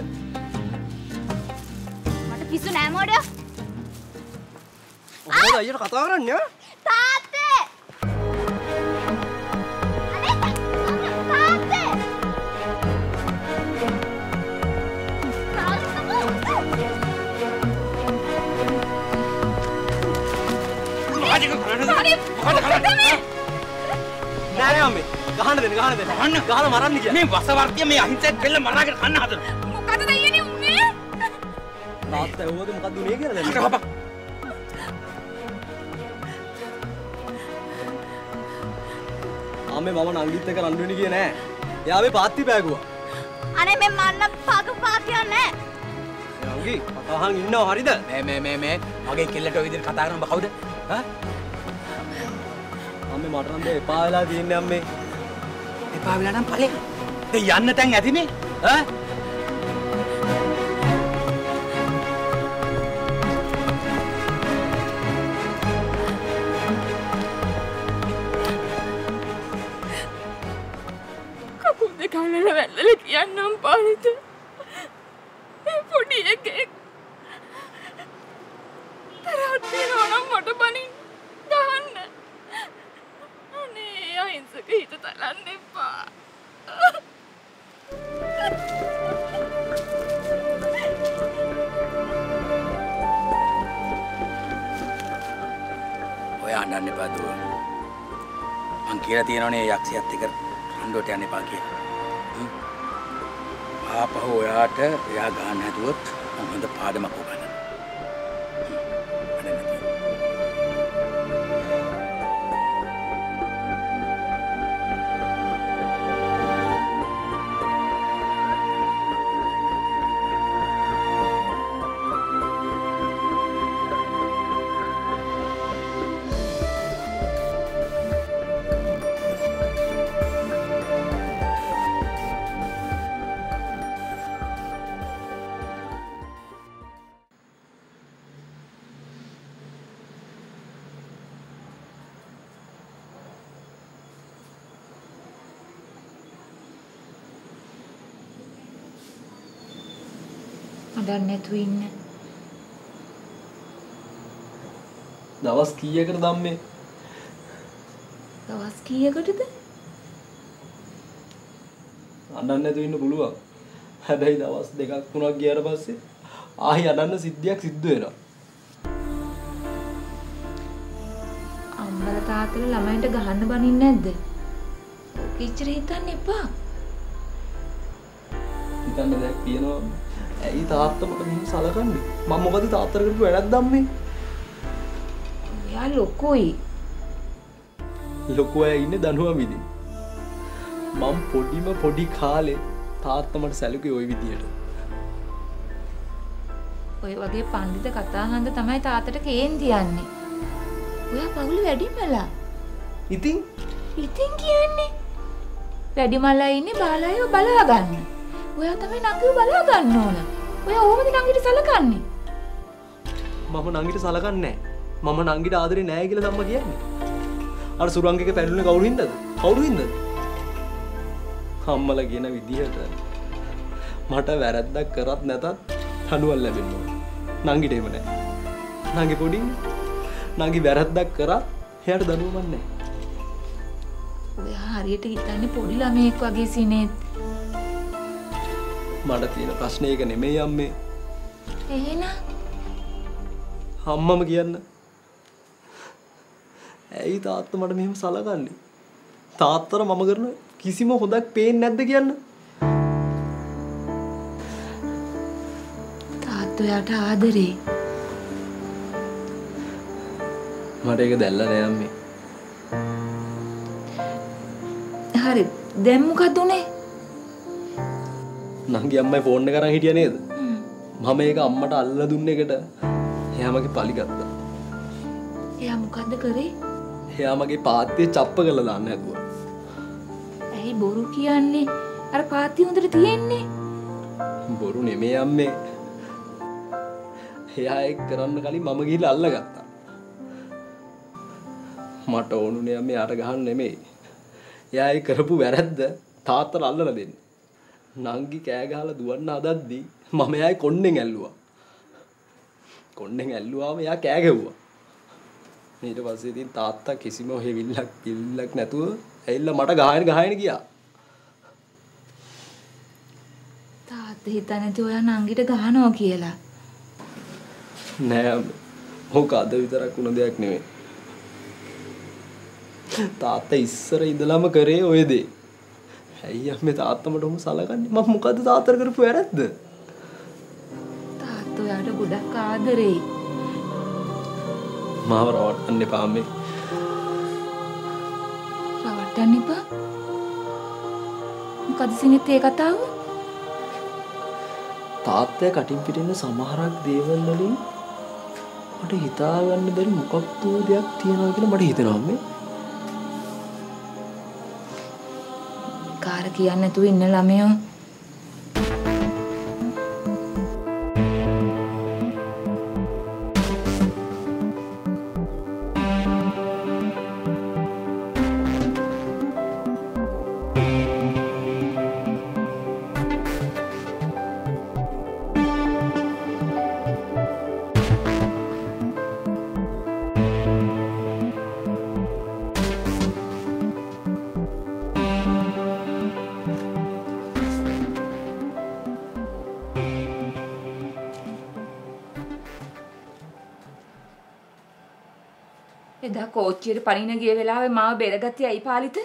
මට පිස්සු නෑ මෝඩයා. ඔහොමද අයියට කතා කරන්නේ ඈ? තාත්තේ! අනේ තාත්තේ! නෑ නෑ අම්මේ. ගහන්න දෙන්න ගහන්න දෙන්න. ගහන්න? ගහලා මරන්න කියලා. මේ වසවර්තිය මේ අහිංසක කෙල්ල මරාගෙන කන්න හදන. මොකද දෙයනේ උන්නේ? තාත්තා ඇහුවද මොකද්ද උනේ කියලා දැන්. හපක්. අම්මේ මම නංගිත් එක්ක රණ්ඩු වෙන්න ගියේ නෑ. එයා මේ පාත්‍ය බෑගුවා. අනේ මේ මන්න පාක පාතියක් නෑ. නංගි කතාහන් ඉන්නව හරිද? මේ මේ මේ මේ මගේ කෙල්ලට ඔය විදිහට කතා කරන බ කවුද? හා? අම්මේ මට නම් එපා වෙලා තියෙන්නේ අම්මේ. එපා වෙලා නම් ඵලයක්. යන්න තැන් ඇතිනේ. ඈ? අල්ලලා වැල්ලලා කියන්නම් පාලිත. මේ පොඩි එකෙක්. තරහක් තියෙනවා නම් මට බනින් ගහන්න. අනේ අහිංසක හිත තලන්න එපා. ඔය අඬන්න එපා දුව. මං කියලා තියෙනවනේ යක්ෂයත් එක්ක රණ්ඩුවට යන්න එපා කියලා. හ්ම්. ආපහු ඔයාට එයා ගන්න හැදුවොත් මම හොඳ පාඩමක් උගන්වනවා. අඬන්නේ නැතුව ඉන්න. දවස් කීයකට දම්මේ දවස් කීයකටද? අඩන්න නැතුව ඉන්න පුළුවන් හැබැයි දවස් දෙකක් තුනක් ගියාට පස්සේ ආහි අඩන්න සිද්ධියක් සිද්ධ වෙනවා අම්මලා තාත්තලා ළමයින්ට ගහන්න බනින්නේ නැද්ද? ඕක ඉච්චර හිතන්න එපා. හිතන්න දෙයක් තියෙනවා ඇයි තාත්තා මට මෙහෙම සලකන්නේ මම මොකද තාත්තට කරපු වැඩක් දම්මේ එයා ලොකුයි. ලොකු අය ඉන්නේ දනුවම් විදිහට මම පොඩිම පොඩි කාලේ තාත්තා මට සැලකුවේ ওই විදියට ඔය වගේ පඬිත කතා හන්ද තමයි තාත්තට කේන්ති යන්නේ. ඔයා පවුල වැඩිමලා. ඉතින් ඉතින් කියන්නේ වැඩිමල්ලා ඉන්නේ බාලයව බලා ගන්න. ඔයා තමයි නංගිව බලා ගන්න ඕන. ඔයා ඕමද නංගිට සලකන්නේ? මම නංගිට සලකන්නේ නැහැ. මම නංගිට ආදරේ නැහැ කියලා ධම්ම කියන්නේ. අර සුරංගික පැටලුනේ කවුරු හින්දාද? කවුරු හින්දාද? අම්මලා කියන විදිහට මට වැරද්දක් කරත් නැතත් හනුවල් ලැබෙන්න ඕන නංගිට එහෙම නැහැ. නංගි පොඩින්නේ නංගි වැරද්දක් කරත් එයාට දනුවමක් නැහැ. ඔයා හරියට හිතන්නේ පොඩි ළමයෙක් වගේ සිනේත්. මට තියෙන ප්‍රශ්නේ ඒක නෙමෙයි අම්මේ එහෙනම් අම්මම කියන්න ඇයි තාත්තා මට මෙහෙම සලකන්නේ තාත්තට මම කරන කිසිම හොඳක් පේන්නේ නැද්ද කියන්න තාත්තා ඔයාට ආදරේ. මට ඒක දැල්ලා නෑ අම්මේ හරි. දැන් මොකද උනේ? නංගි අම්මයි එක අරන් හිටියා නේද? මම ඒක අම්මට අල්ලලා දුන්න එකට. එයා මගේ පලි ගත්තා. එයා මොකද්ද කරේ? එයා මගේ පාත්තිය චප්ප කරලා දාන්න හැදුවා. ඇයි බොරු කියන්නේ? අර පාත්ති හොඳට තියෙන්නේ. බොරු නෙමේ අම්මේ. එයා ඒක කරන්න කලින් මම ගිහිල්ලා අල්ලගත්තා. මට ඕනුනේ අම්මේ යාට ගහන්න නෙමෙයි එයා ඒ කරපු වැරද්ද තාත්තට අල්ලලා දෙන්න නංගි කෑ ගහලා දුවන්න හදද්දි මම එයායි කොණ්ඩෙන් ඇල්ලුවා කොණ්ඩෙන් ඇල්ලුවාම එයා කෑ ගැව්වා ඊට පස්සේ ඉතින් තාත්තා කිසිම හෙවිල්ලක් පිල්ලක් නැතුව ඇවිල්ලා මට ගහගෙන ගහගෙන ගියා තාත්තා හිතන්නේ නැති ඔයා නංගිට ගහනවා කියලා. නෑ. ඕක අද විතරක් වුණ දෙයක් නෙමෙයි. තාත්තා ඉස්සර ඉඳලම කරේ ඔය දේ. ඇයි අම්මේ තාත්තා මට ඔහොම සලකන්නේ? මම මොකද්ද තාත්තට කරපු වැරද්ද? තාත්තා ඔයාට ගොඩක් ආදරේ. මාව රවට්ටන්න එපා අම්මේ. රවට්ටන්න එපා. මොකද සිනිත් ඒ කතාව? තාත්තයා කටින් පිටින් සමහරක් දේවල් වලින් මට හිතා ගන්න බැරි මොකක්ද දෙයක් තියෙනවා කියලා මට හිතෙනවා අම්මේ. කාර කියන්නේ නැතුව ඉන්න ළමයෝ එදා කෝච්චියට පනින ගිය වෙලාවේ මාව බෙරගත්තේ ඇයි පාලිත?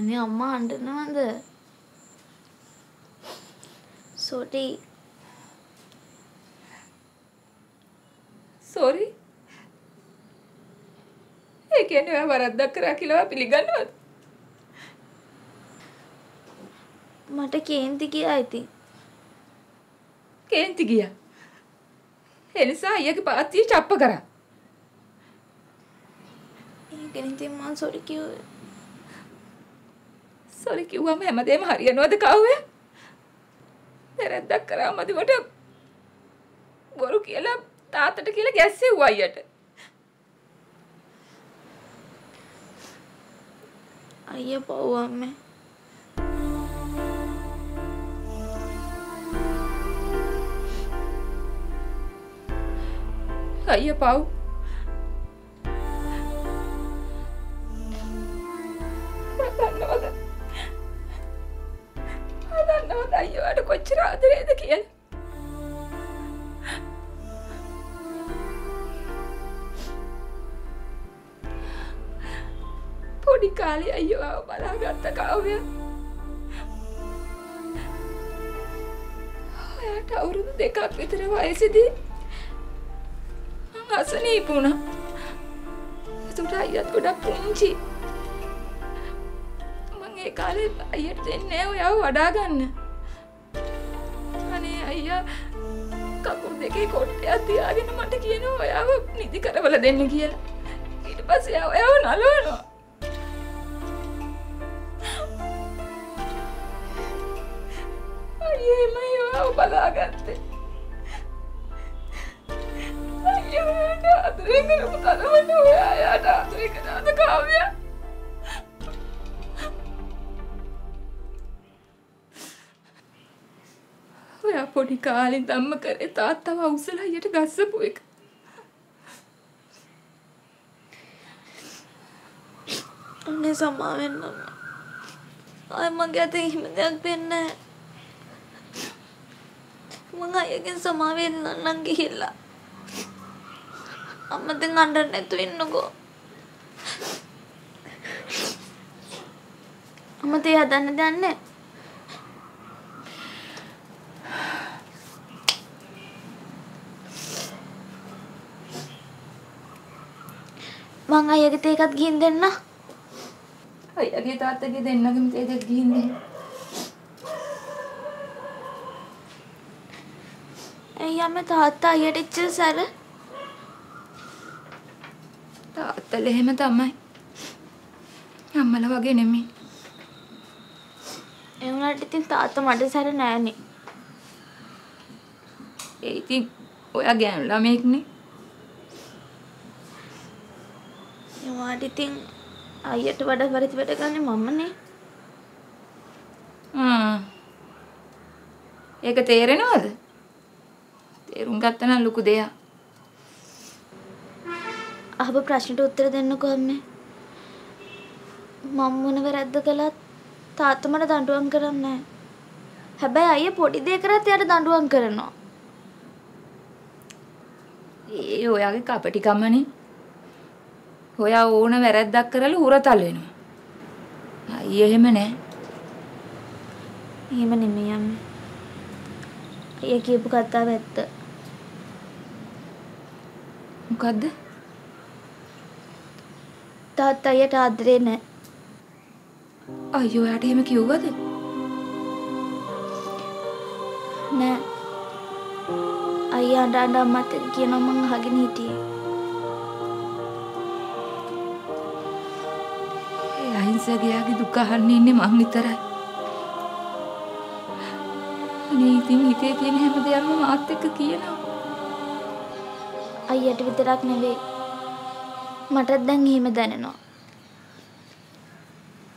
අනේ අම්මා අඬනවද? සෝටි සෝරි. ඒ කියන්නේ ඔයා වරද්දක් කරා කියලා පිළිගන්නවද? මට කේන්ති ගියා ඉතින්. කේන්ති ගියා. ඒ නිසා අයියාගේ පාත්තිය චප්ප කරා. ඒකෙන් ඉතින් මම සෝරි කිව්වේ. සෝරි කිව්වම හැමදේම හරියනවද කව්වේ? වැරද්දක් කරා මදිවට බොරු කියලා තාත්තට කියලා ගැස්සෙව්වා අයියට. අයියා පව් අම්මේ. අයියා පව්. අයියාට කොච්චර ආදරේද කියලා? පොඩි කාලේ අයියෝ බලාගත්ත කව්‍ය. ඔයාට අවුරුදු දෙකක් විතර වයසේදී මං අසනීප වුණා. ඒකට අයියත් ගොඩක් පුංචි. මං ඒ කාලේ අයියට දෙන්නේ ඔයාව වඩා ගන්න. කකුල් දෙකේ කොට්ටයක් තියාගෙන මට කියනවා ඔයාව නිදි කරවල දෙන්න කියලා. ඊට පස්සේ ඔයාව නලවනවා. ඔයා පොඩි කාලේ ධම්ම කරේ තාත්තව උසලා යට ගස්සපු එක. අනේ සමා වෙන්න අම්මා. ආයි මගේ අතේ හිම දෙයක් වෙන්නේ නැහැ. මං අයගෙන් සමා වෙන්න නම් ගිහිල්ලා. අම්මා දැන් අඬන්න නැතුව ඉන්නකෝ. අම්මා තේ හදන්න දන්නේ මං අයගේ තේ එකත් ගිහින් දෙන්න. අයියාගේ තාත්තගේ දෙන්නගම තේ දෙක ගිහින් දෙන්න. අම්මා තාත්තා අයියට එච්චර සැර? තාත්තල එහෙම තමයි. අම්මලා වගේ නෙමෙයි. ඒ වුණාට ඉතින් තාත්තා මට සැර නෑනේ. ඒ ඉතින් ඔයා ගෑනු ළමයෙක්නේ. වුණාට ඉතින් අයියට වඩා පරිදි වැඩ ගන්නේ මමනේ. ආ. ඒක තේරෙනවද? තේරුම් ගත්තා නම් ලොකු දෙයක්. අහපු ප්‍රශ්නට උත්තර දෙන්නකෝ අම්මේ. මම මොන වැරද්ද කළත් තාත්තා මට දඬුවම් කරන්නේ නෑ. හැබැයි අයියා පොඩි දේ කරත් එයාට දඬුවම් කරනවා. ඒ ඔයාගේ කපටිකමනේ. ඔයා ඕන වැරැද්දක් කරලා හුරතල් වෙනවා. අයියා එහෙම නෑ. එහෙම නෙමෙයි අම්මේ. අයියා කියපු කතාව ඇත්ත. මොකද්ද? තාත්තා අයියට ආදරේ නෑ. අයියෝ ඔයාට එහෙම කිව්වද? නෑ. අයියා අඬ අඬ අම්මත් කියනවා මං අහගෙන හිටියේ. ඒ අහිංසකයාගේ දුක අහන්න ඉන්නේ මං විතරයි. අනේ ඉතින් හිතේ තියෙන හැම දෙයක්ම මාත් එක්ක කියනවා. අයියට විතරක් නෙවෙයි. මටත් දැන් එහෙම දැනෙනවා.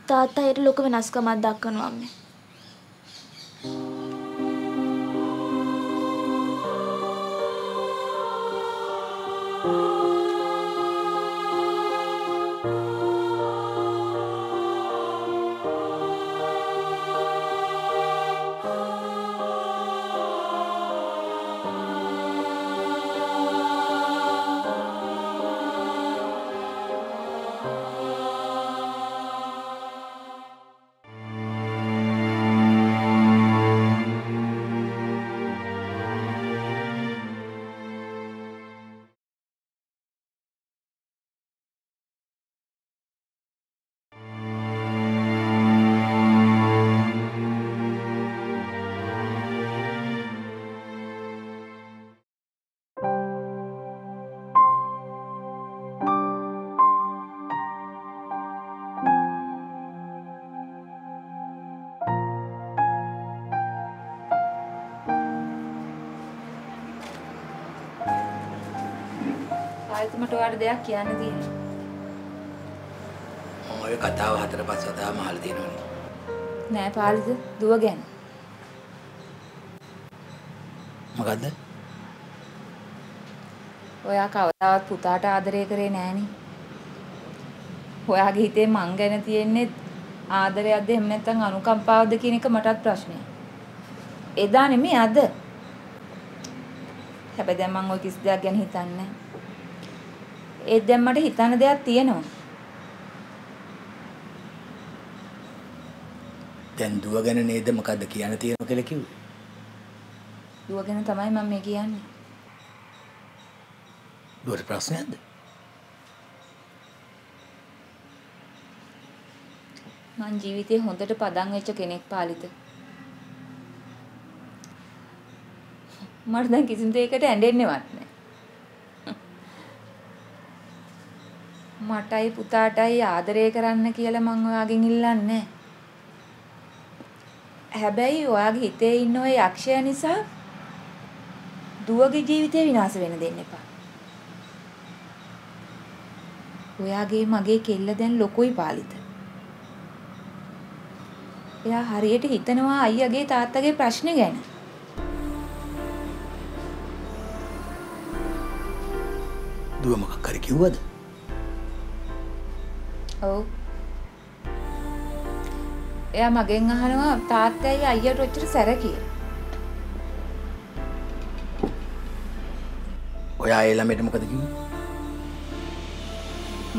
තාත්තා අයියට ලොකු වෙනස්කමක් දක්වනවා අම්මේ. දෙයක් කියන්න තියෙනවා. මම ඔය කතාව හතර පහ වතාවම අහලා තියෙනවනේ. නෑ පාලිද දුව ගැන. මොකද්ද? ඔයා කවදාවත් පුතාට ආදරය කරේ නෑනේ. ඔයාගේ හිතේ මං ගැන තියෙන්නේ ආදරයක්ද එහෙම නැත්නම් අනුකම්පාවක්ද කියන එක මටත් ප්‍රශ්නයක්. එදා නෙමෙයි අද. හැබැයි දැන් මං ওই කිසි දෙයක් ගැන හිතන්නේ නෑ. ඒත් දැන් මට හිතන්න දෙයක් තියෙනවා. දැන් දුව ගැන නේද මොකද්ද කියන්න තියෙනවා කියලා කිව්වේ? දුව ගැන තමයි මම මේ කියන්නේ. දුවට ප්‍රශ්නයක්ද? මං ජීවිතේ හොඳට පදන් වෙච්ච කෙනෙක් පාලිත. මට දැන් කිසිම දෙයකට ඇඬෙන්නේවත් නැහැ. මටයි පුතාටයි ආදරය කරන්න කියලා මං ඔයාගෙන් ඉල්ලන්නේ හැබැයි ඔයාගේ හිතේ ඉන්න ওই යක්ෂය නිසා දුවගේ ජීවිතේ විනාශ වෙන්න දෙන්න එපා. ඔයාගේ මගේ කෙල්ල දැන් ලොකුයි පාලිත. එයා හරියට හිතනවා අයියාගේ තාත්තගේ ප්‍රශ්න ගැන. දුව මොකක් හරි කිව්වද? ඔව්. එයා මගෙන් අහනවා තාත්තයි අයියට ඔච්චර සැර කියලා. ඔයා ඒ ළමයට මොකද කිව්වේ?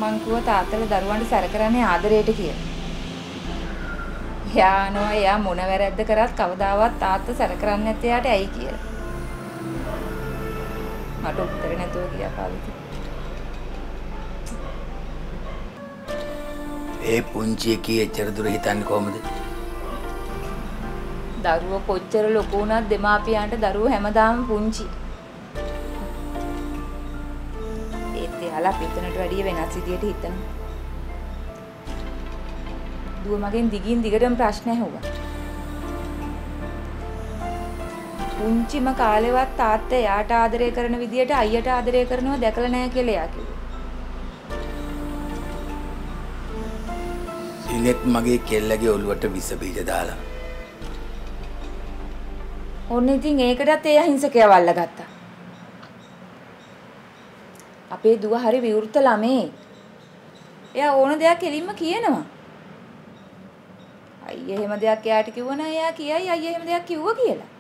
මං කිව්වා තාත්තලා දරුවන්ට සැර කරන්නේ ආදරයට කියලා. එයා අහනවා එයා මොන වැරද්ද කරත් කවදාවත් තාත්තා සැර කරන්නේ නැත්තේ ඇයි කියලා. මට උත්තර නැතුව ගියා පාවිච්චි. ඒ පුංචි එකී එච්චර දුර හිතන්නේ කොහමද? දරුවෝ කොච්චර ලොකු වුණත් දෙමාපියන්ට දරුවෝ හැමදාම පුංචි. ඒත් එයාලා පිටනට වැඩිය වෙනස් විදියට හිතනවා. දුව මගෙන් දිගින් දිගටම ප්‍රශ්න ඇහුවා. පුංචිම කාලෙවත් තාත්තා එයාට ආදරය කරන විදියට අයියට ආදරය කරනවා දැකලා නැහැ කියලා එයා කිව්වා. සිනෙත් මගේ කෙල්ලගේ ඔළුවට විස බීජ දාලා. ඔන්න ඉතින් ඒකටත් ඒ අහිංසකයා වල්ලගත්තා. අපේ දුව හරි විවෘත ළමේ. එයා ඕන දෙයක් එලින්ම කියනවා. අයියා එහෙම දෙයක් එයාට කිව්වනම් එයා කියයි අයියා එහෙම දෙයක් කිව්වා කියලා.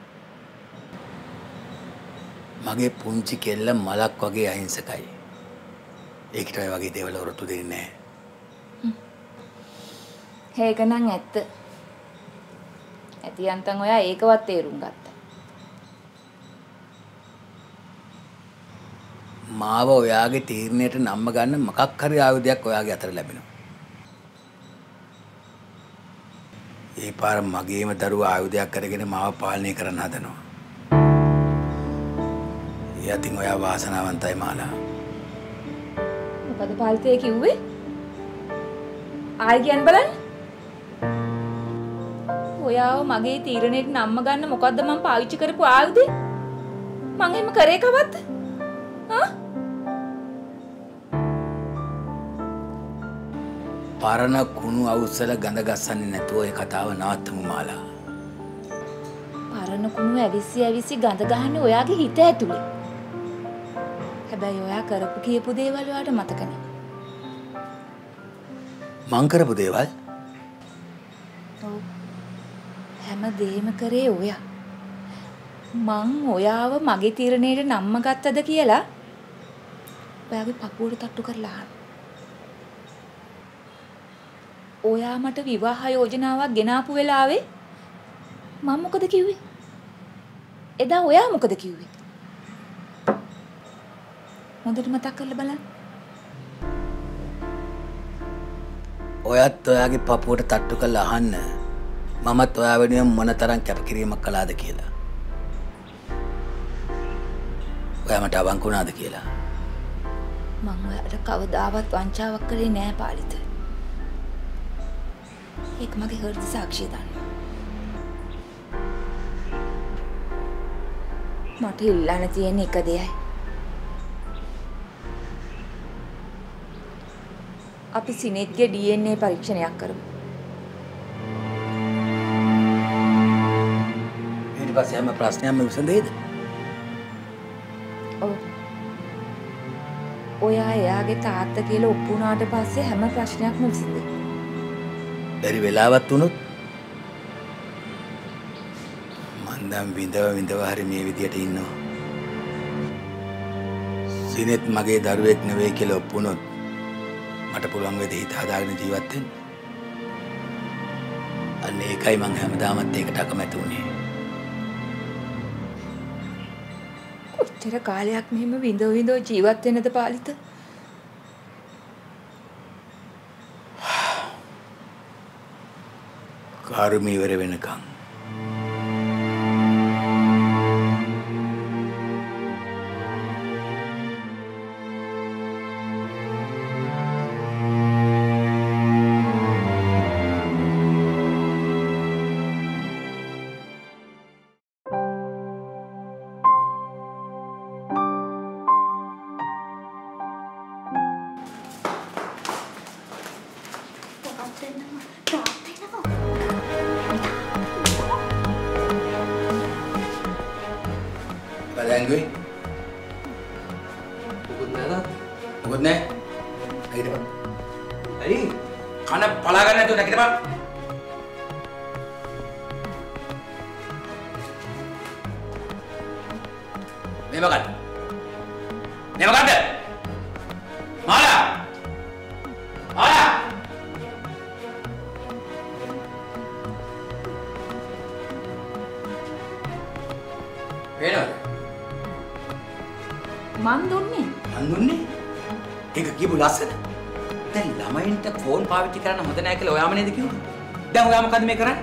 මගේ පුංචි කෙල්ල මලක් වගේ අහිංසකයි. ඒකට ඔය වගේ දේවල් ඔරොත්තු දෙන්නේ නැහැ. ඒක නම් ඇත්ත. ඇති යන්තම් ඔයා ඒකවත් තේරුම් ගත්තා. මාව ඔයාගේ තීරණයට නම්ම ගන්න මොකක් හරි ආයුධයක් ඔයාගේ අතර ලැබෙනවා. ඒ පාර මගේම දරුවා ආයුධයක් කරගෙන මාව පාලනය කරන්න හදනවා. ඒ අතින් ඔයා වාසනාවන්තයි මාලා. මොකද පාලිතේ කිව්වේ? ආයි කියන්න බලන්න. ඔයාව මගේ තීරණයට නම්ම ගන්න මොකද්ද මම පාවිච්චි කරපු ආයුධේ? මං එහෙම කරේ කවද්ද? ආ? පරණ කුණු අවුස්සල ගඳ ගස්සන්නේ නැතුව ඔය කතාව නවත්තමු මාලා. පරණ කුණු ඇවිස්සි ඇවිස්සි ගඳ ගහන්නේ ඔයාගේ හිත ඇතුලේ. හැබැයි ඔයා කරපු කියපු දේවල් ඔයාට මතක නෑ. මං කරපු දේවල් ඔව්. හැම දෙයක්ම කරේ ඔයා. මං ඔයාව මගේ තීරණයට නම්ම ගත්තද කියලා ඔයාගේ පපුවට තට්ටු කරලා අහන්න. ඔයා මට විවාහ යෝජනාවක් ගෙනාපු වෙලාවේ මම මොකද කිව්වේ? එදා ඔයා මොකද කිව්වේ? හොඳට මතක් කරලා බලන්න. ඔයත් ඔයාගේ පපුවට තට්ටු කළ අහන්න මමත් ඔයා වෙනුවෙන් මොන තරම් කැපකිරීමක් කළාද කියලා. ඔයා මට අවංක වුණාද කියලා. මං ඔයාට කවදාවත් වංචාවක් කළේ නෑ පාලිත. ඒක මගේ හෘද සාක්ෂිය දන්නවා. මට ඉල්ලන්න තියෙන එක දෙයයි. අපි සිනෙත්ගේ DNA පරීක්ෂණයක් කරමු. පස්සේ හැම ප්‍රශ්නයක්ම විසඳෙයිද? ඔව්. ඔයා එයාගේ තාත්තා කියලා ඔප්පු වුණාට පස්සේ හැම ප්‍රශ්නයක්ම විසඳෙයි. බැරි වෙලාවත් වුණොත් මං දැන් විඳව විඳව හරි මේ විදියට ඉන්නවා. සිනෙත් මගේ දරුවෙක් නෙවෙයි කියලා ඔප්පු වුණොත් මට පුළුවන් වෙද හිත හදාගෙන ජීවත් වෙන්න. අන්න ඒකයි මං හැමදාමත් ඒකට අකමැති වුණේ. කොච්චර කාලයක් මෙහෙම විඳව විඳව ජීවත් වෙනද පාලිත? කර්ම ඉවර වෙනකම් මොකද මේ කරන්නේ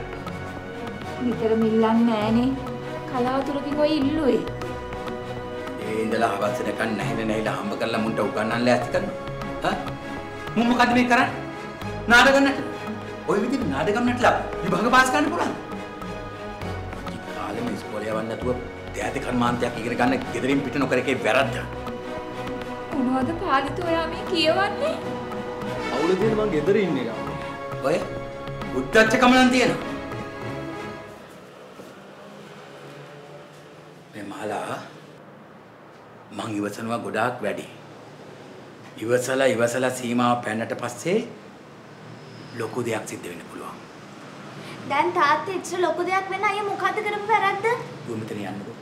නිතර මිල්ලන්නේ නෑනේ. කලාතුරකින් ඔය ඉල්ලුවේ. ඒ ඉඳලා හවස දෙකන් නැහිලා නැහිලා හම්බ කරලා මුන්ට උගන්නන්න ලෑස්ති කරනවා. හා? මුන් මොකද මේ කරන්නේ? නාටක නටන. ওই විදිහට නාටකම් නටලා විභාග පාස් කරන්න පුළුවන්. කාලෙම ඉස්කෝලේ යවන්න නැතුව දැහැති කර්මාන්තයක් ඉගෙන ගන්න ගෙදරින් පිට නොකර එකේ වැරද්ද. මොනවද පාලිත ඔයා මේ කියවන්නේ? අවුලදී මං ගෙදර ඉන්නේ එක. ඔය උද්දච්චකම නම් තියෙනවා. මේ මහලා මං ඉවසනවා ගොඩාක් වැඩි. ඉවසලා ඉවසලා සීමාව පැනනට පස්සේ ලොකු දෙයක් සිද්ධ වෙන්න පුළුවන්. දැන් තාත්තේ ඉච්ච ලොකු දෙයක් වෙන්න අයියා මොකද්ද කරපු වැරද්ද? දුව මෙතන යන්නකෝ.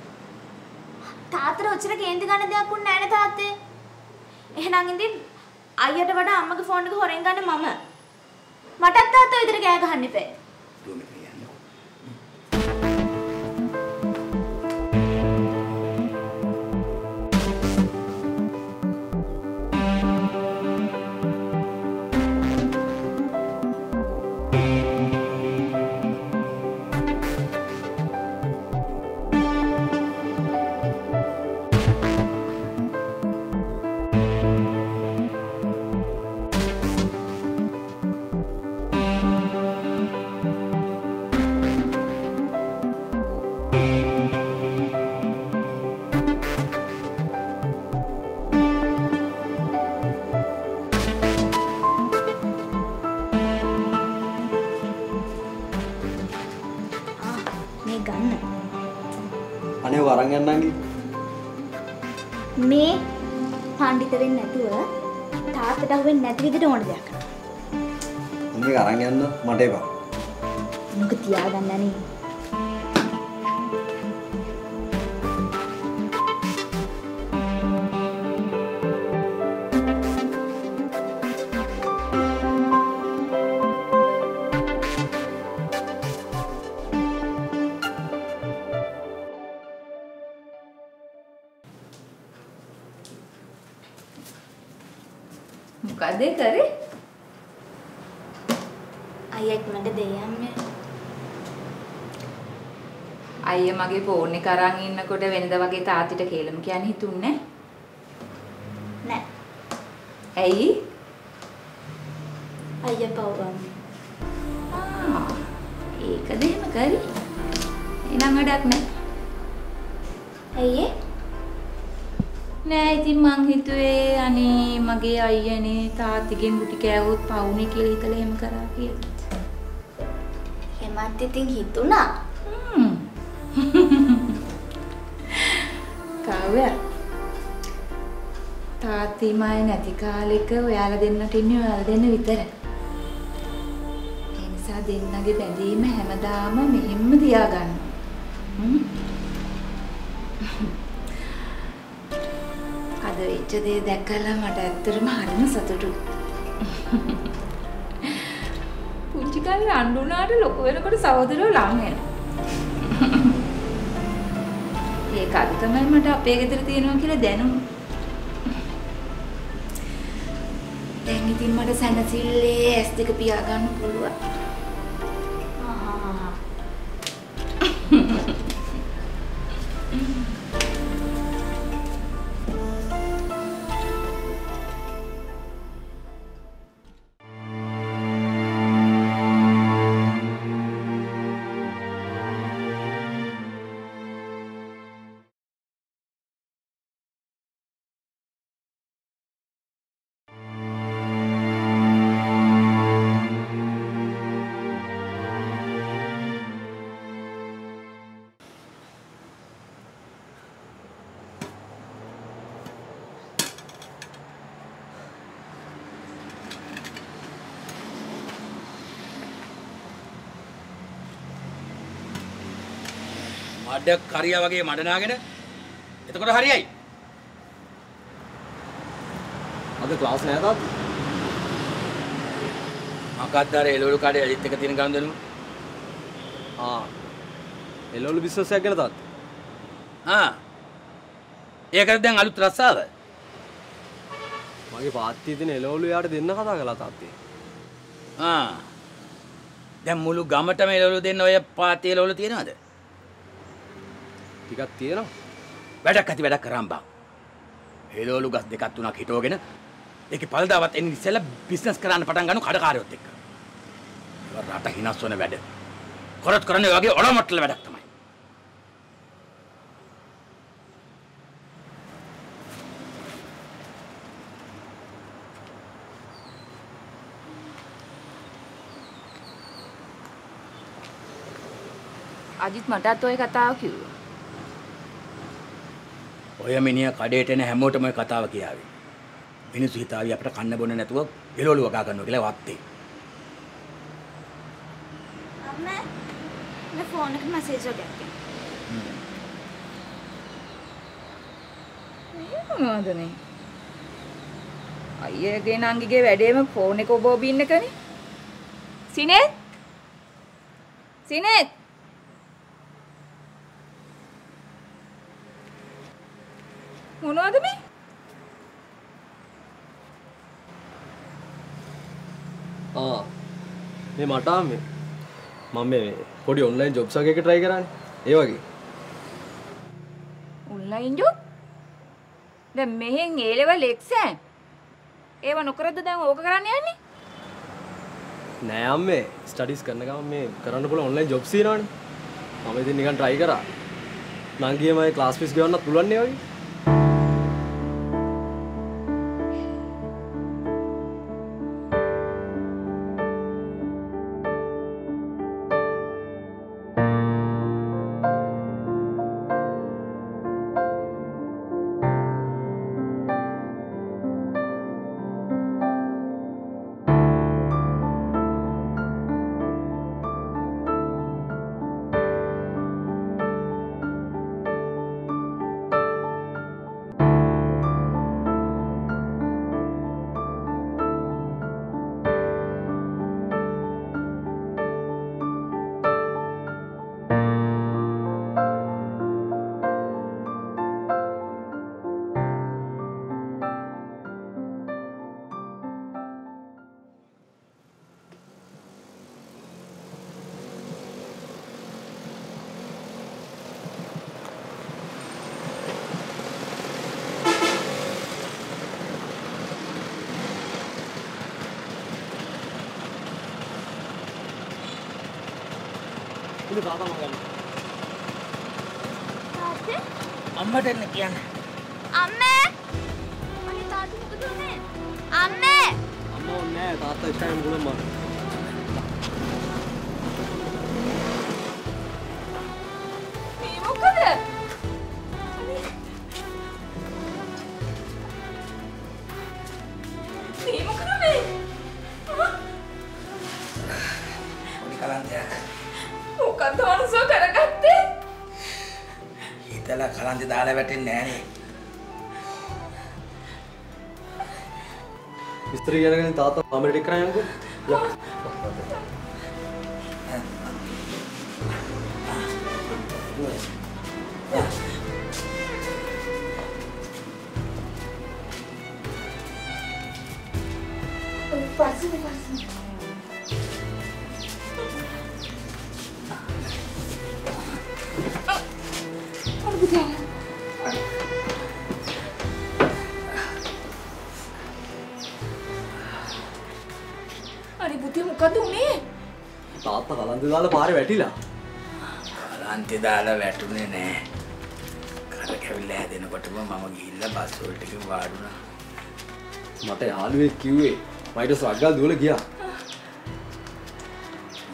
තාත්තට ඔච්චර කේන්ති ගන්න දෙයක් උන්නේ නැහැ නේ තාත්තේ. එහෙනම් ඉතින් අයියට වඩා අම්මගේ ෆෝන් එක හොරෙන් ගන්න මම. මටත් තාත්තා ඔය විදිහට කෑ ගහන්න එපා. තාත්තට අහුවෙන්නේ නැති විදිහට ඕන දෙයක් කරන්න. එක අරන් ඉන්නකොට වෙනද වගේ තාත්තිට කේලම කියන්න හිතුන්නේ නෑ. ඇයි? අයියා පව්වම්. ආ ඒකද එහෙම කරේ? එනම් වැඩක් නෑ. ඇයි? නෑ ඉතින් මං හිතුවේ අනේ මගේ අයියනේ තාත්තිගෙන් ගුටි කෑවොත් පවුනේ කියලා හිතලා එහෙම කරා කියලා. හෙමත් ඉතින් හිතුණා. කාව්‍ය තාත්ති මාය නැති කාලෙක ඔයාලා දෙන්නට ඉන්නේ ඔයාලා දෙන්න විතරයි. ඒ නිසා දෙන්නගේ බැඳීම හැමදාම මෙහෙම්ම තියාගන්න. හ්ම්. අද වෙච්ච දේ දැකලා මට ඇත්තටම හරිම සතුටුයි. පුංචි කාලේ රණ්ඩු වුණාට ලොකු වෙනකොට සහෝදරයෝ ලං වෙනවා. ඒක අද තමයි මට අපේ ගෙදර තියෙනවා කියලා දැනුනේ. දැන් ඉතින් මට සැනසille ඇස් දෙක පියාගන්න පුළුවන්. මඩ කරිය වගේ මඩනාගෙන එතකොට හරියයි. අද ක්ලාස් නෑ තාත්තා. මොකක්ද අර එළවලු කඩේ අලිත් එක තියෙන ගන්දනු? ආ. එළවලු බිස්නස් එකක් ගැන තාත්තා. ආ. ඒකට දැන් අලුත් රස්සාව. මගේ පාත්තියේ තියෙන එළවලු යාට දෙන්න කතා කළා තාත්තේ. ආ. දැන් මුළු ගමටම එළවලු දෙන්න ඔය පාතේ එළවලු තියනවද? ටිකක් තියෙනවා. වැඩක් ඇති වැඩක් කරන් බා. එළවලු ගස් දෙකක් තුනක් හිටවගෙන ඒකේ පළදාවත් එන්නේ ඉස්සෙල්ලා බිස්නස් කරන්න පටන් ගන්නු කඩකාරයොත් එක්ක. ඒවා රට හිනස් වෙන වැඩ. කරත් කරන්නේ වගේ ඔලොමට්ටල වැඩක් තමයි. අජිත් මටත් ওই කතාව කිව්වා. ඔය මිනිහා කඩේට එන හැමෝටම ඔය කතාව කියාවේ. මිනිස්සු හිතාවි අපිට කන්න බොන්න නැතුව එළවලු වගා ගන්නවා කියලා වත්තේ. අම්මා මේ ෆෝන් එක මැසේජ් එකක් එක්ක. මේ මොනවද මේ? අයියගේ නංගිගේ වැඩේම ෆෝන් එක ඔබ ඔබ ඉන්න කනේ. සිනේත්? සිනේත්? මොනවද මේ? ආ. මේ මට ආමේ. මම මේ පොඩි ඔන්ලයින් ජොබ්ස් එකක try කරන්නේ. ඒ වගේ. Online job? දැන් මෙහෙන් ඒ ලෙවල් එක්සෑම්. ඒව නොකරද දැන් ඕක කරන්න යන්නේ? නෑ අම්මේ ස්ටඩිස් කරන ගමන් මේ කරන්න පුළුවන් ඔන්ලයින් ජොබ්ස් තියෙනවනේ. මම ඉතින් නිකන් try කරා. නංගියමයි ක්ලාස් ෆීස් ගෙවන්නත් පුළුවන් නේ වගේ. අම්මට එන්න කියන්න. අම්මේ අම්මේ අම්ම ඕනේ තාත්තා ඉස්සරහම මුලම මම මේ මොකද? මේ මොකද මේ? පොඩි කලන්තයක් මොකක්ද මනුස්සෝ කරගත්තේ? හිතලා කලන්තේ දාලා වැටෙන්නේ නෑනේ විස්තර කියනගෙන තාත්තා මම රෙඩි කරා යන්කෝ කලන්තේ දාලා පාරේ වැටිලා කලන්තේ දාලා වැටුනේ නෑ කර කැවිල්ල හැදෙනකොටම මම ගිහිල්ලා බස් වලට වාඩුණා මට යාළුවෙක් කිව්වේ මයිට සග්ගල් දුවල ගියා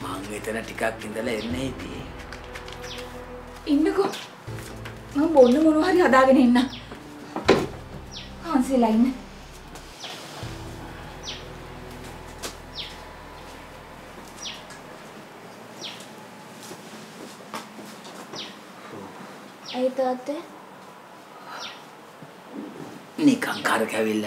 මං එතන ටිකක් ඉඳලා එන්න හිටියේ ඉන්නකෝ. මම බොන්න මොනවා හරි හදාගෙන එන්න. හාන්සිලා ඉන්න. තාත්තේ නිකන් කර කැවිල්ල.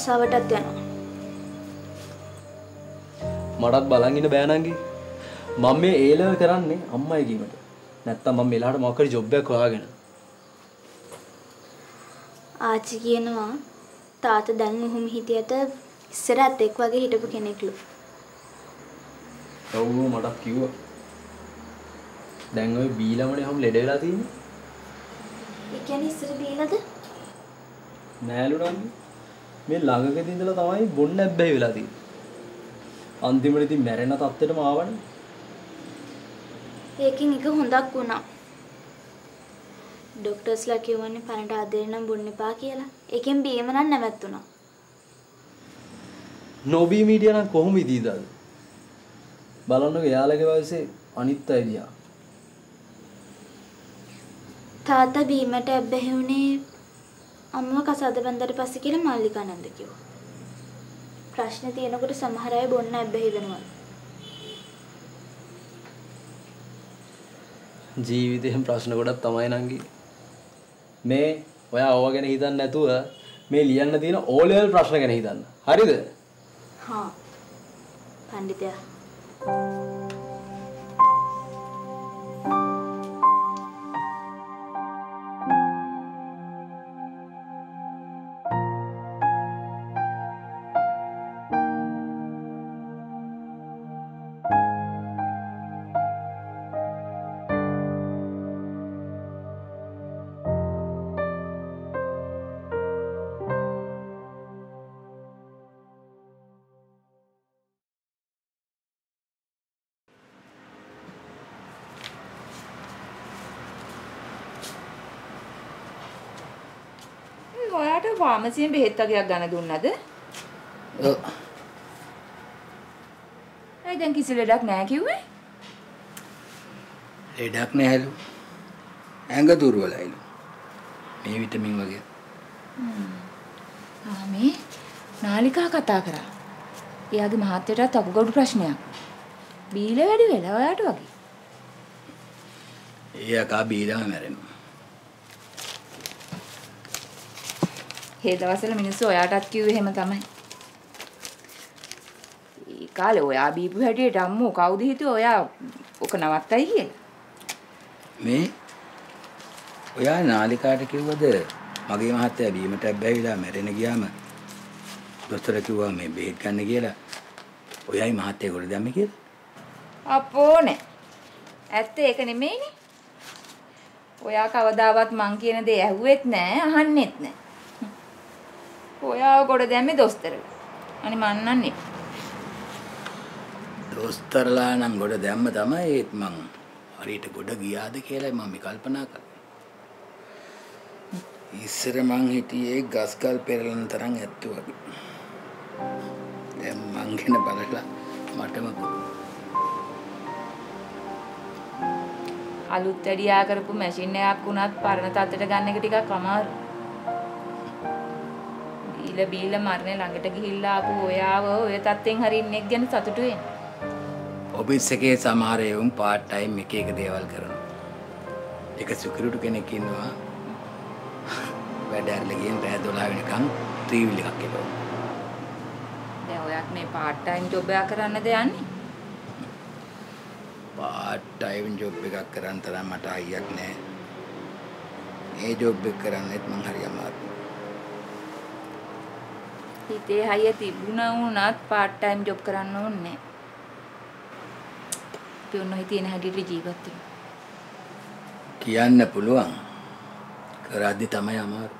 රස්සාවටත් යනවා. මටත් බලන් ඉන්න බෑ නංගි. මම මේ ඒ ලෙවල් කරන්නේ අම්මයි කීමට. නැත්තම් මම මෙලහට මොකක් හරි ජොබ් එකක් හොයාගෙන. ආච්චි කියනවා තාත දැන් උහුම හිටියට ඉස්සර ඇතෙක් වගේ හිටපු කෙනෙක්ලු. ඔව් මටත් කිව්වා. දැන් ඔය බීලමනේ හැම ලෙඩ වෙලා තියෙන්නේ ඒ කියන්නේ ඉස්සර බීලද නෑලු නංගි මේ ළඟකදී ඉඳලා තමයි බොන්න ඇබ්බැහි වෙලා තියෙන්නේ. අන්තිමට ඉතින් මැරෙන තත්ත්වෙටම ආවනේ. ඒකෙන් එක හොඳක් වුණා. ඩොක්ටර්ස්ලා කියවන්නේ පනට ආදරේ නම් බොන්න එපා කියලා. ඒකෙන් බීම නම් නැවැත්තුණා. නොබී මීඩියා නම් කොහොම ඉදීද අද බලන්නකො එයාලගේ වයසේ අනිත් අය දිහා තාත්තා බීමට ඇබ්බැහි වුණේ අම්මව කස අද බඳට පස්සේ කියලා මල්ලිකානන්ද කිව්වා. ප්‍රශ්න තියෙනකොට සමහර අය බොන්න ඇබ්බැහි වෙනවා. ජීවිතයෙන් ප්‍රශ්න ගොඩක් තමයි නංගි. මේ ඔයා ඕවා ගැන හිතන්න නැතුව මේ ලියන්න තියෙන ඕ ලෙවල් ප්‍රශ්න ගැන හිතන්න. හරිද? හා. පඬිතයා. Thank you. 500 බෙහෙත් වගේක් ගන්න දුන්නද? ඔව්. ඇයි දැන් කිසි ලෙඩක් නැහැ කිව්වේ? ලෙඩක් නැහැලු. ඇඟ දුර්වලයිලු. මේ විටමින් වගේ. ආ මේ නාලිකා කතා කරා. එයාගේ මහත්තයටත් අකුගඩු ප්‍රශ්නයක්. බීල වැඩි වෙලා ඔයාට වගේ. එයා කා බීලාම මැරෙනවා. ඒ දවස්වල මිනිස්සු ඔයාටත් කිව්වේ එහෙම තමයි. ඒ කාලේ ඔයා බීපු හැටියට අම්මෝ කවුද හිතුවේ ඔයා ඔක නවත්තයි කියලා. මේ ඔයා නාලිකාට කිව්වද මගේ මහත්තයා බීමට බැවිලා මැරෙන ගියාම දොස්තර කිව්වා මේ බෙහෙත් ගන්න කියලා. ඔයයි මහත්තයා කොට දැම්මේ කියලා. අපෝ නෑ. ඇත්ත ඒක නෙමෙයිනේ. ඔයා කවදාවත් මං කියන දේ ඇහුවෙත් නෑ අහන්නෙත් නෑ. ඔයාව ගොඩ දැම්මේ දොස්තරලා. අනේ මන් නන්නේ. දොස්තරලා නම් ගොඩ දැම්ම තමයි ඒත් මං හරියට ගොඩ ගියාද කියලා මම කල්පනා කරා. ඉස්සර මං හිටියේ ගස්කල් පෙරලන තරම් ඇත්තු වගේ. දැන් මං ගැන බලලා මටම අලුත් වැඩියා කරපු මැෂින් එකක් වුණත් පරණ තත්ත්වයට ගන්න එක ටිකක් අමාරු. බීල බීල මරණය ළඟට ගිහිල්ලා ආපු ඔයාව ඔය තත්ත්වෙන් හරි ඉන්නෙක් ගැන සතුටු වෙන්න. ඔෆිස් එකේ සමහර එවුන් පාර්ට් ටයිම් එක එක දේවල් කරනවා. එක සිකියුරිටි කෙනෙක් ඉන්නවා. වැඩ ඇරලා ගියන් රෑ 12 වෙනකන් ත්‍රිවිල් එකක් එනවා. දැන් ඔයාත් මේ part time job එකක් කරන්නද යන්නේ? පාර්ට් ටයිම් ජොබ් එකක් කරන් තරම් මට අයියක් නැහැ. මේ ජොබ් එක කරන්නේත් මං හරි අමාරුයි. හිතේ හයිය තිබුණා වුණත් part time job කරන්න ඕනේ නැහැ. අපි ඔන්න ඔහි තියෙන හැටියට ජීවත් වෙමු. කියන්න පුළුවන්. කරද්දි තමයි අමාරු.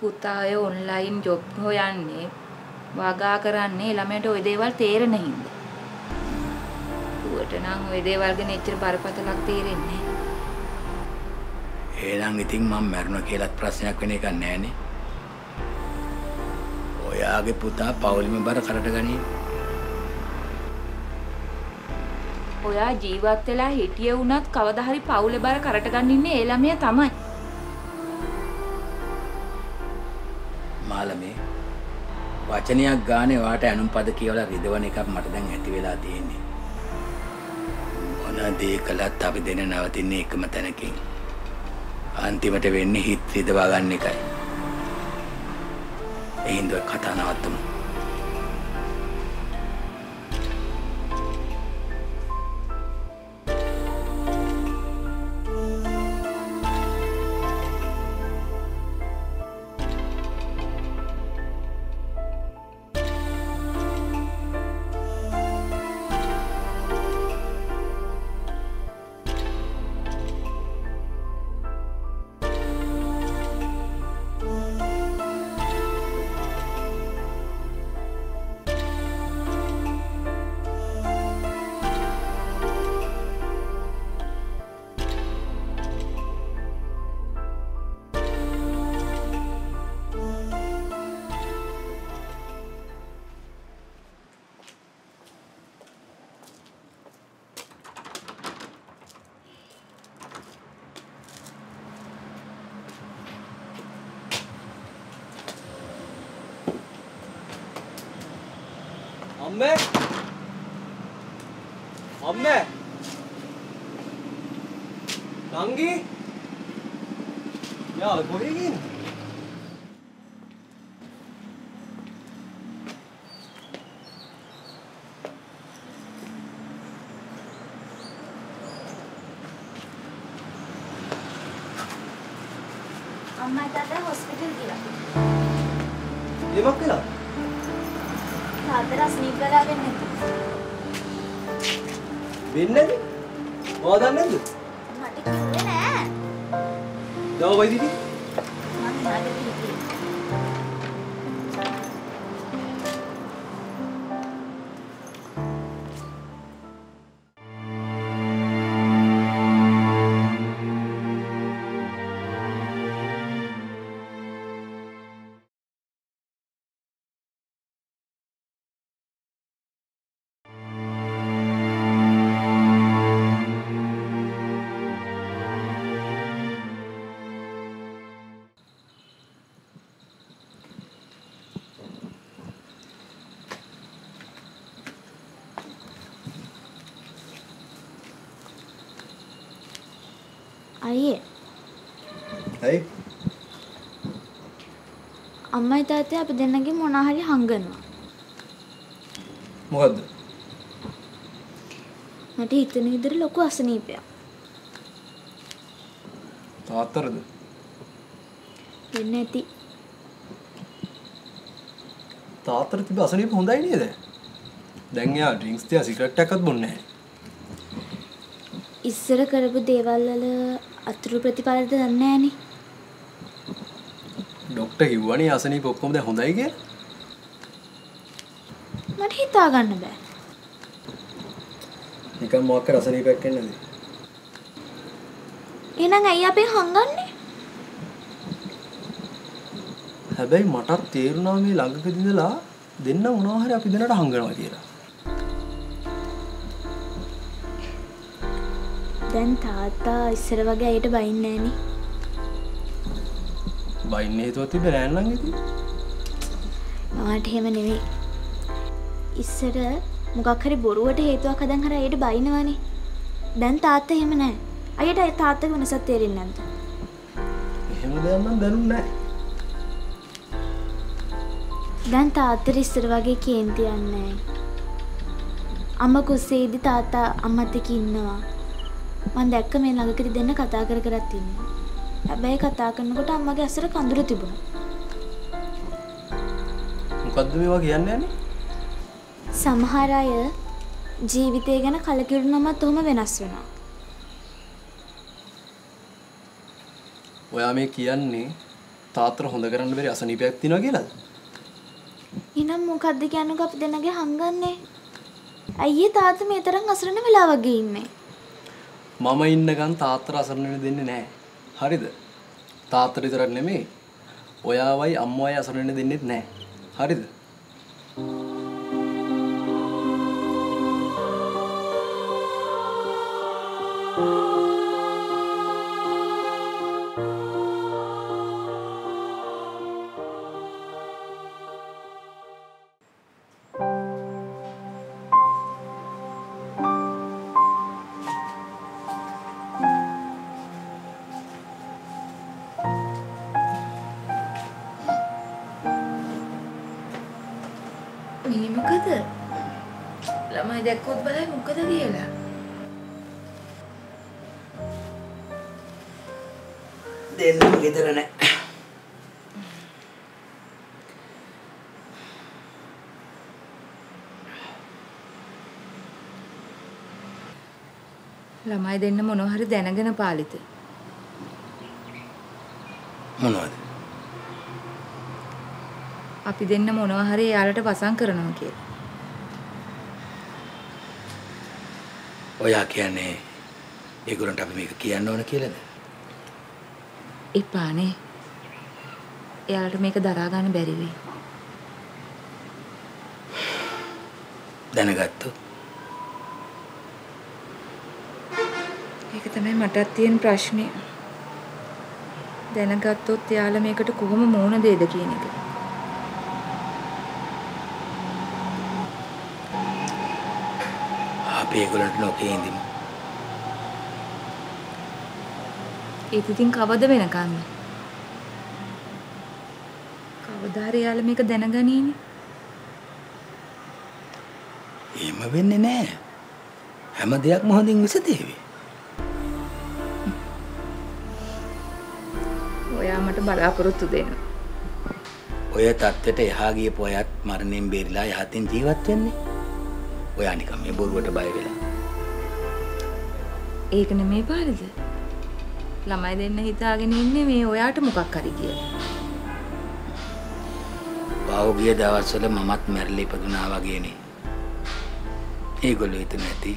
පුතා අය ඔන්ලයින් ජොබ් හොයන්නේ වගා කරන්නේ ළමයට ওই දේවල් තේරෙන හින්දා. පුවට නම් ওই දේවල් ගැන එච්චර බරපතලක් තේරෙන්නේ එහෙනම් ඉතින් මම මැරුණා කියලාත් ප්‍රශ්නයක් වෙන එකක් නැහනේ. ඔයාගේ පුතා පවුලිම බර කරට ගනී. ඔයා ජීවත් වෙලා හිටිය වුණත් කවදා හරි පවුලේ බර කරට ගන්න ඉන්නේ ඒ ළමයා තමයි. මාළමේ වචනයක් ගානේ වාට ඇනුම් පද කියවලා රිදවන එකක් මට දැන් ඇති වෙලා තියෙන්නේ. මොන දේ කළත් අපි දෙන නවතින්නේ එකම තැනකින්. අන්තිමට වෙන්නේ හිත රිදවා ගන්න එකයි. ඒ හින්දා කතා නවත්තමු. අම්මයි තාත්තයි අපි දෙන්නගේ මොනා හරි හංගනවා. මොකද්ද මට හිතෙන විදිහට ලොකු අසනීපයක්. තාත්තරද වෙන්න ඇති. තාත්තර තිබ අසනීප හොඳයි නේද දැන් එයා ඩ්‍රින්ක්ස් තියා සිගරට් එකක්වත් බොන්නේ නැහැ ඉස්සර කරපු දේවල් වල අතුරු ප්‍රතිඵලද දන්නේ නැහනේ. ඩොක්ටර් කිව්වනේ අසනීප ඔක්කොම දැන් හොඳයි කියලා මට හිතා ගන්න බෑ. නිකන් මොකක් කර අසනීපයක් එන්නද එහෙනම් ඇයි අපේ හංගන්නේ? හැබැයි මටත් තේරුණා මේ ළඟකදී ඉඳලා දෙන්න මොනවා හරි අපි දෙන්නට හංගනවා කියලා දැන් තාත්තා ඉස්සර වගේ අයට බයින්නේ නැහනේ. බයින්න හේතුවක් තිබ්බ නෑන්නම් ඉතින් මට එහෙම නෙවෙයි. ඉස්සර මොකක් හරි බොරුවට හේතුවක් හදන් හරි අයට බයිනවනේ. දැන් තාත්තා එහෙම නැහැ. අයට අය තාත්තගේ වෙනසක් තේරෙන්නේ නැද්ද? එහෙම දෙයක් නම් දැනුන්නේ නැහැ දැන් තාත්තට ඉස්සර වගේ කේන්ති යන්නේ නැහැ. අම්මා කුස්සේදී තාත්තා අම්මත් එක්ක ඉන්නවා. මම දැක්ක මේ ළඟකදී දෙන්න කතා කර කරත් ඉන්නවා. හැබැයි කතා කරනකොට අම්මගේ අසර කඳුළු තිබුණා. මොකද්ද මේවා කියන්නේ යන්නේ සමහර අය ජීවිතය ගැන කලකිරුණමත් ඔහොම වෙනස් වෙනවා. ඔයා මේ කියන්නේ තාත්තර හොඳ කරන්න බැරි අසනීපයක් තියෙනවා කියලාද එහෙනම් මොකද්ද කියන්නකෝ අපි දෙන්නගේ හංගන්නේ? අයියේ තාත්තා මේ තරම් අසරණ වෙලා වගේ ඉන්නේ. මම ඉන්නකන් තාත්තර අසරණ වෙන්න දෙන්නේ නැහැ. හරිද? තාත්තට විතරක් නෙමෙයි. ඔයාවයි අම්මවයි අසරණ වෙන්න දෙන්නෙත් නැහැ. හරිද? මේ ළමයි දෙන්න මොනවා හරි දැනගෙන පාලිත. මොනවද? අපි දෙන්න මොනවා හරි එයාලට වසන් කරනවා කියලා. ඔයා කියන්නේ ඒගොල්ලන්ට අපි මේක කියන්න ඕන කියලාද? එපානේ. එයාලට මේක දරා ගන්න බැරි වෙයි. දැනගත්තොත් ඒක තමයි මටත් තියෙන ප්‍රශ්නේ. දැනගත්තොත් එයාලා මේකට කොහොම මුහුණ දෙයිද කියන එක. අපි ඒගොල්ලන්ට නොකේ ඉඳිමු. ඒත් ඉතින් කවද වෙනකන්ද? කවදා හරි එයාලා මේක දැනගනීනේ. එහෙම වෙන්නේ නැහැ. හැම දෙයක්ම හොඳින් විසඳේවි. බලාපොරොත්තු දෙන්න. ඔය தත්වෙට එහා ගියපු අයත් මරණයෙන් බේරිලා යහතින් ජීවත් වෙන්නේ. ඔයා නිකන් මේ බොරුවට බය වෙලා. ඒක නෙමේ පාරිද? ළමයි දෙන්න හිතාගෙන ඉන්නේ මේ ඔයාට මොකක් හරි කියලා. පහුගිය දවස්වල මමත් මැරිලා ඉපදුනා වගේනේ. ඒගොල්ලෝ හිතන ඇති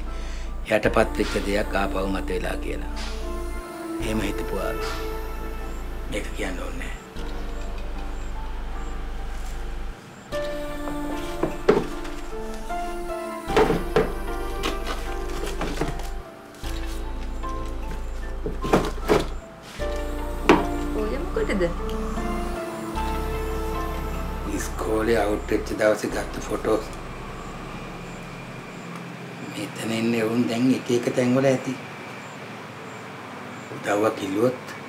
යටපත් වෙච්ච දෙයක් ආපහු මත වෙලා කියලා. එහෙම හිතපුවා. මේක කියන්න ඕනේ? ඉස්කෝලේ අවුට් වෙච්ච දවසේ ගත්ත ෆොටෝස්. මෙතන ඉන්නේ උන් දැන් එක එක තැන්වල ඇති. උදව්වක් ඉල්ලුවොත්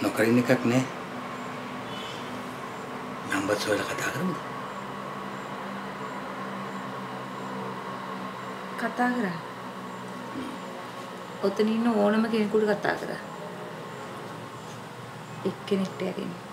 නොකරින් එකක් නෑ. නම්බර් සොයලා කතා කරමුද? කතා කරා. ඔතන ඉන්න ඕනම කෙනෙකුට කතා කරා. එක්කෙනෙක්ට යකින්.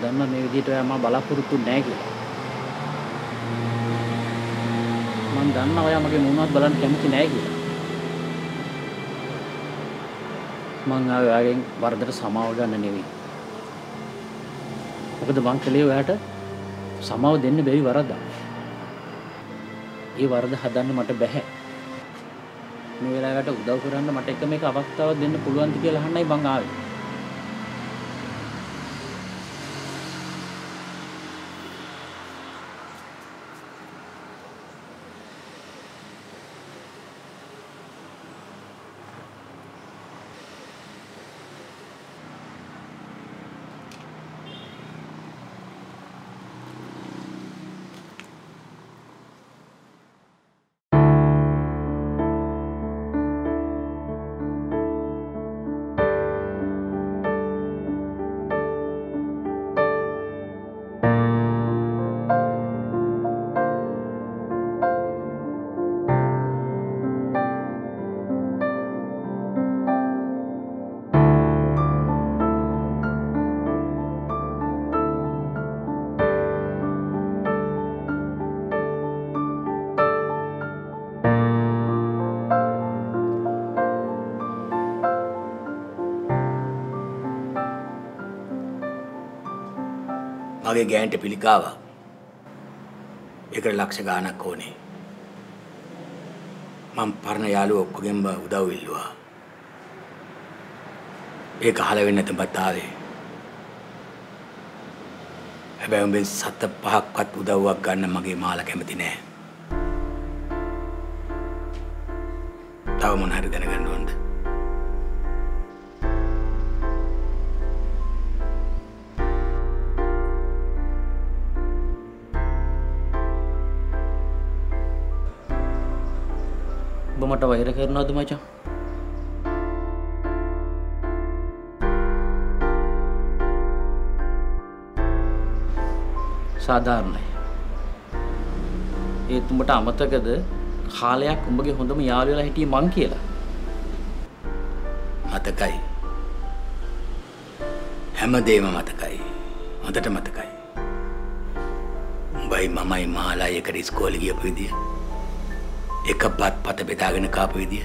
මන් දන්න මේ විදිහට ඔයා මම බලාපොරොත්තු නැහැ කියලා මන් දන්න ඔයා මගේ මුණවත් බලන්න කැමති නැහැ කියලා මං ආවේ ඔයාගෙන් වරදට සමාව ගන්න නෙවෙයි මොකද මං කළේ ඔයාට සමාව දෙන්න බැරි වරදක්. ඒ වරද හදන්න මට බැහැ. මේ වෙලාවට උදව් කරන්න මට එක මේක අවස්ථාවක් දෙන්න පුළුවන්ද කියලා අහන්නයි මං ආවේ. මගේ ගෑන්ට පිළිකාවක්. ඒකට ලක්ෂ ගාණක් ඕනේ. මම පරණ යාළුවෝ ඔක්කොගෙන්ම උදව් ඉල්ලුවා. ඒක අහල වෙන්න නැතුඹත් ආවේ. හැබැයි උඹෙන් සත පහක්වත් උදව්වක් ගන්න මගේ මාලා කැමති නෑ. තව මොන හරි දැනගන්න ඔබ මට වෛර කරනවද මචං? සාධාරණයි. ඒත් උඹට අමතකද කාලයක් උඹගේ හොඳම යාළුවලා හිටියේ මං කියලා? මතකයි. හැමදේම මතකයි. හොඳට මතකයි. උඹයි මමයි මහලා එකට ඉස්කෝලේ ගියපු විදිය. එක බත් පත බෙදාගෙන කාපු විදිය.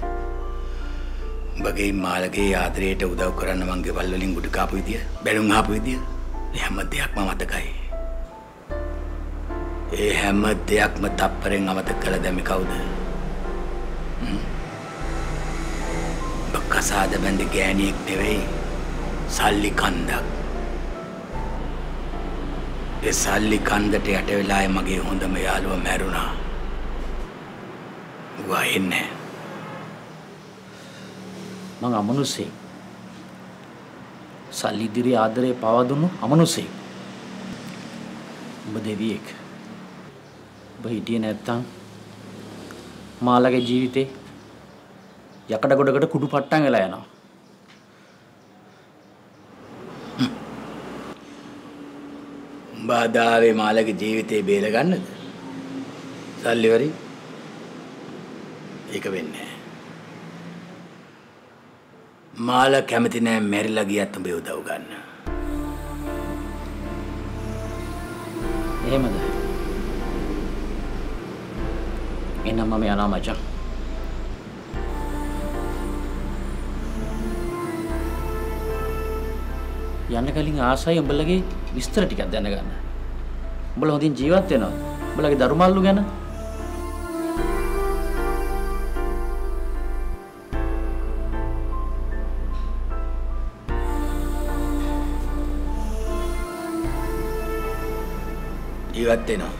උඹගේ මාළගේ ආදරයට උදව් කරන්න මං ගෙවල් වලින් ගුඩ කාපු විදිය. බැලුම් ආපු විදිය. ඒ හැම දෙයක්ම මතකයි. ඒ හැම දෙයක්ම තප්පරෙන් අමතක කළ දැමි කවුද? හ්ම්? ඔබ කසාද බැඳ ගෑණියෙක් නෙවෙයි. සල්ලි කන්දක්. ඒ සල්ලි කන්දට යට වෙලාවේ මගේ හොඳම යාළුවා මැරුණා. ඌවා එන්නේ මං අමනුස්සෙක්. සල්ලි ඉදිරි ආදරේ පවා දුන්නු අමනුස්සෙක්. උඹ දෙවියෙක්. ඔබ හිටියේ නැත්තම් මාලගේ ජීවිතේ යකඩ ගොඩකට කුඩු පට්ටම් වෙලා යනවා. උඹ අදාවේ මාලගේ ජීවිතේ බේරගන්නද? සල්ලි වරි ඒක වෙන්නේ නැහැ. මාල කැමති නෑ මැරිලා ගියත් උඹ උදව් ගන්න. එහෙමද? එනම් මම යනවා මචං. යන්න කලින් ආසයි උඹලගේ විස්තර ටිකක් දැනගන්න. උඹලා හොඳින් ජීවත් වෙනවා. උඹලගේ දරුමල්ලු ගැන ජීවත් වෙනවා.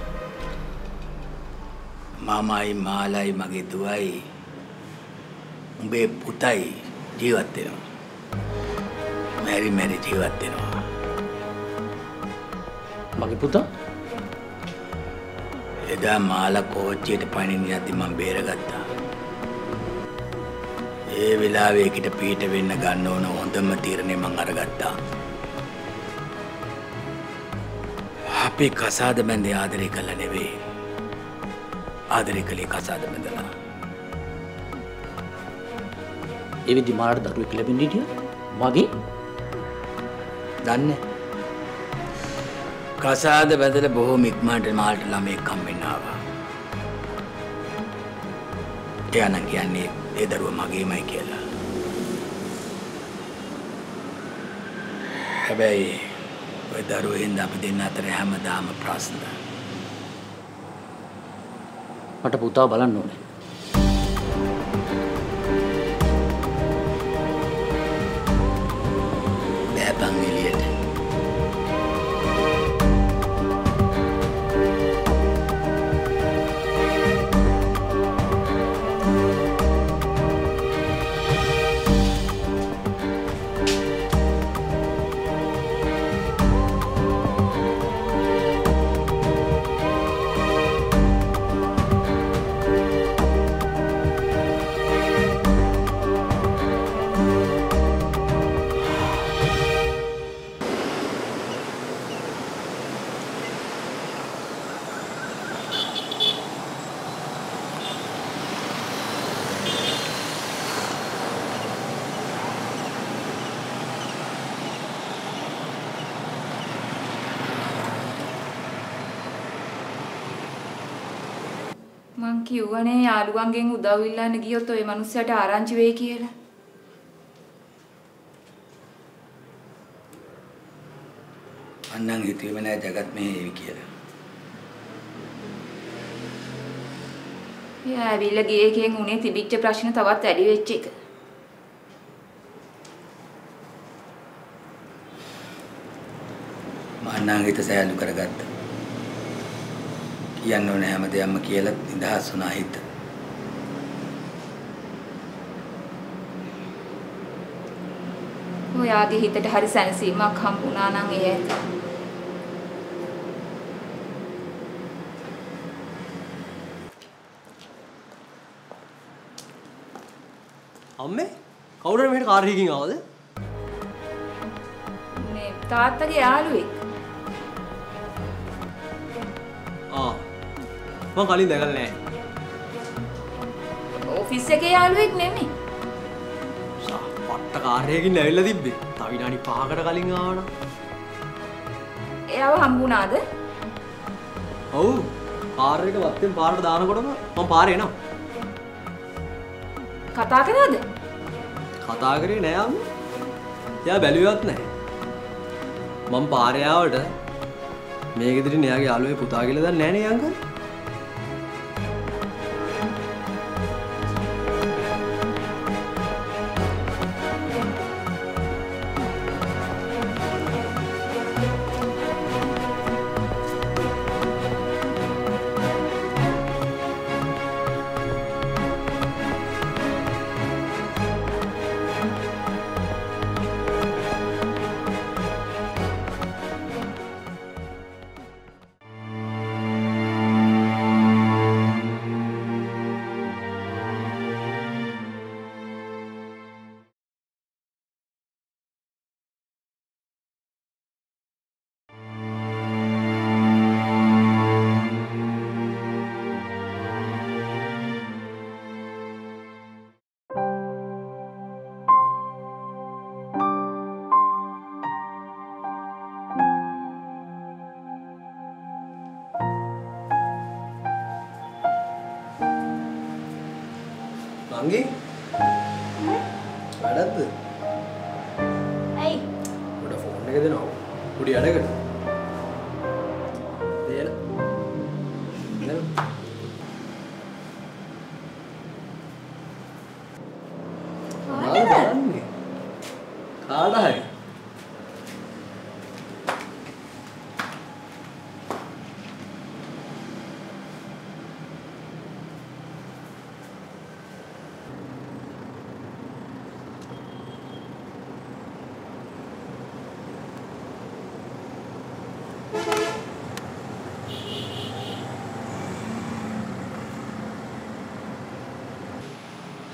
මාමයි මාලයි මගේ දුවයි උඹේ පුතයි ජීවත් වෙනවා. මැරි මැරි ජීවත් වෙනවා. මගේ පුතා එදා මාල කෝච්චියට පනින්න යද්දි මම බේරගත්තා. ඒ වෙලාවේ ඒකිට පීට වෙන්න ගන්න ඕන හොඳම තීරණය මං අරගත්තා. අපි කසාද බැඳේ ආදරය කළ නෙවේ. ආදරය කළේ කසාද බැඳලා. එවිදි මාට දරුවෙක් ලැබෙන්න හිටිය මගේ දන්න කසාද බැඳල බොහෝ මික්මට මාල්ට ළමෙක් කම්වෙන්න ආවා. එයන කියන්නේ ඒ දරුව මගේමයි කියලා. හැබැයි ඔය දරුවෝ හින්දා අපි දෙන්න අතර හැමදාම ප්‍රශ්න. මට පුතා බලන්න ඕනේ. කිව්වනේ යාළුවන්ගෙන් උදව් ඉල්ලන්න ගියොත් ওই මිනිස්සයාට ආරංචි වෙයි කියලා. අන්නම් හිතුවේම නෑ జగත් මෙහෙවි කියලා. එයා ඇවිල්ලා ගියේ එකෙන් උනේ තිබිච්ච ප්‍රශ්න තවත් වැඩි වෙච්ච එක. මම අන්නම් හිත සෑහළු කරගත්තා. කියන්න ඕනේ හැම දෙයක්ම කියලා නිදහස් වුණා හිත. ඔයාගේ හිතට හරි සැනසීමක් හම්බුණා නම් ඒ ඇති. අම්මේ කවුරුහරි මෙහෙට කාර් එකකින් ආවද? මේ තාත්තගේ යාළුවෙක්. ආ. මම කලින් දැකලා නැහැ. ඔෆිස් එකේ යාළුවෙක් නෙමෙයි. සා පට්ට කාර් එකකින් ඇවිල්ලා තිබ්බේ. තව විනාඩි 5කට කලින් ආවනම්. එයාව හම්බුණාද? ඔව්. කාර් එක වත්තෙන් පාරට දානකොටම මම පාරේ එනවා. කතා කරාද? කතා කරේ නෑ අම්මේ. එයා බැලුවේවත් නැහැ. මම පාරේ ආවට මේ ගෙදරින් එයාගේ යාළුවේ පුතා කියලා දන්නේ නැහැ නේ අංකල්.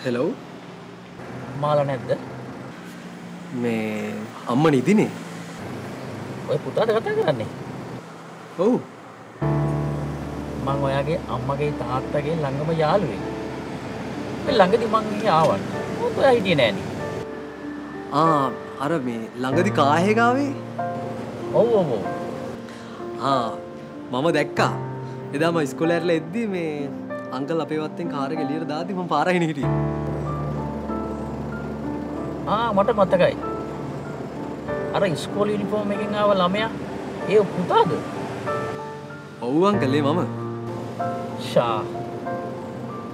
හෙලෝ මාල නැද්ද? මේ අම්ම නිදිනේ. ඔය පුතාට කතා කරන්නේ. ඔවු. මං ඔයාගේ අම්මගේ තාත්තගේ ළඟම යාළුවෙක් මේ ළඟදි මං ගිහින් ආවන් ඔයා හිටියේ නෑනේ? ආ අර මේ ළඟදි කාහෙගාවේ ඔව් ඔව් ඔව්. ආ මම දැක්කා. එදාම ස්කොලෑර්ල එද්දී මේ අංකල් අපේවත්තෙන් කාරක එලියට දාති ම පාරහින හිටිය. ආ මට මතකයි. අර ඉස්කෝල යුනිෆෝම් එකෙන් ආව ළමයා ඒ පුතාද? ඔව්වන් කළේ මම. ෂා.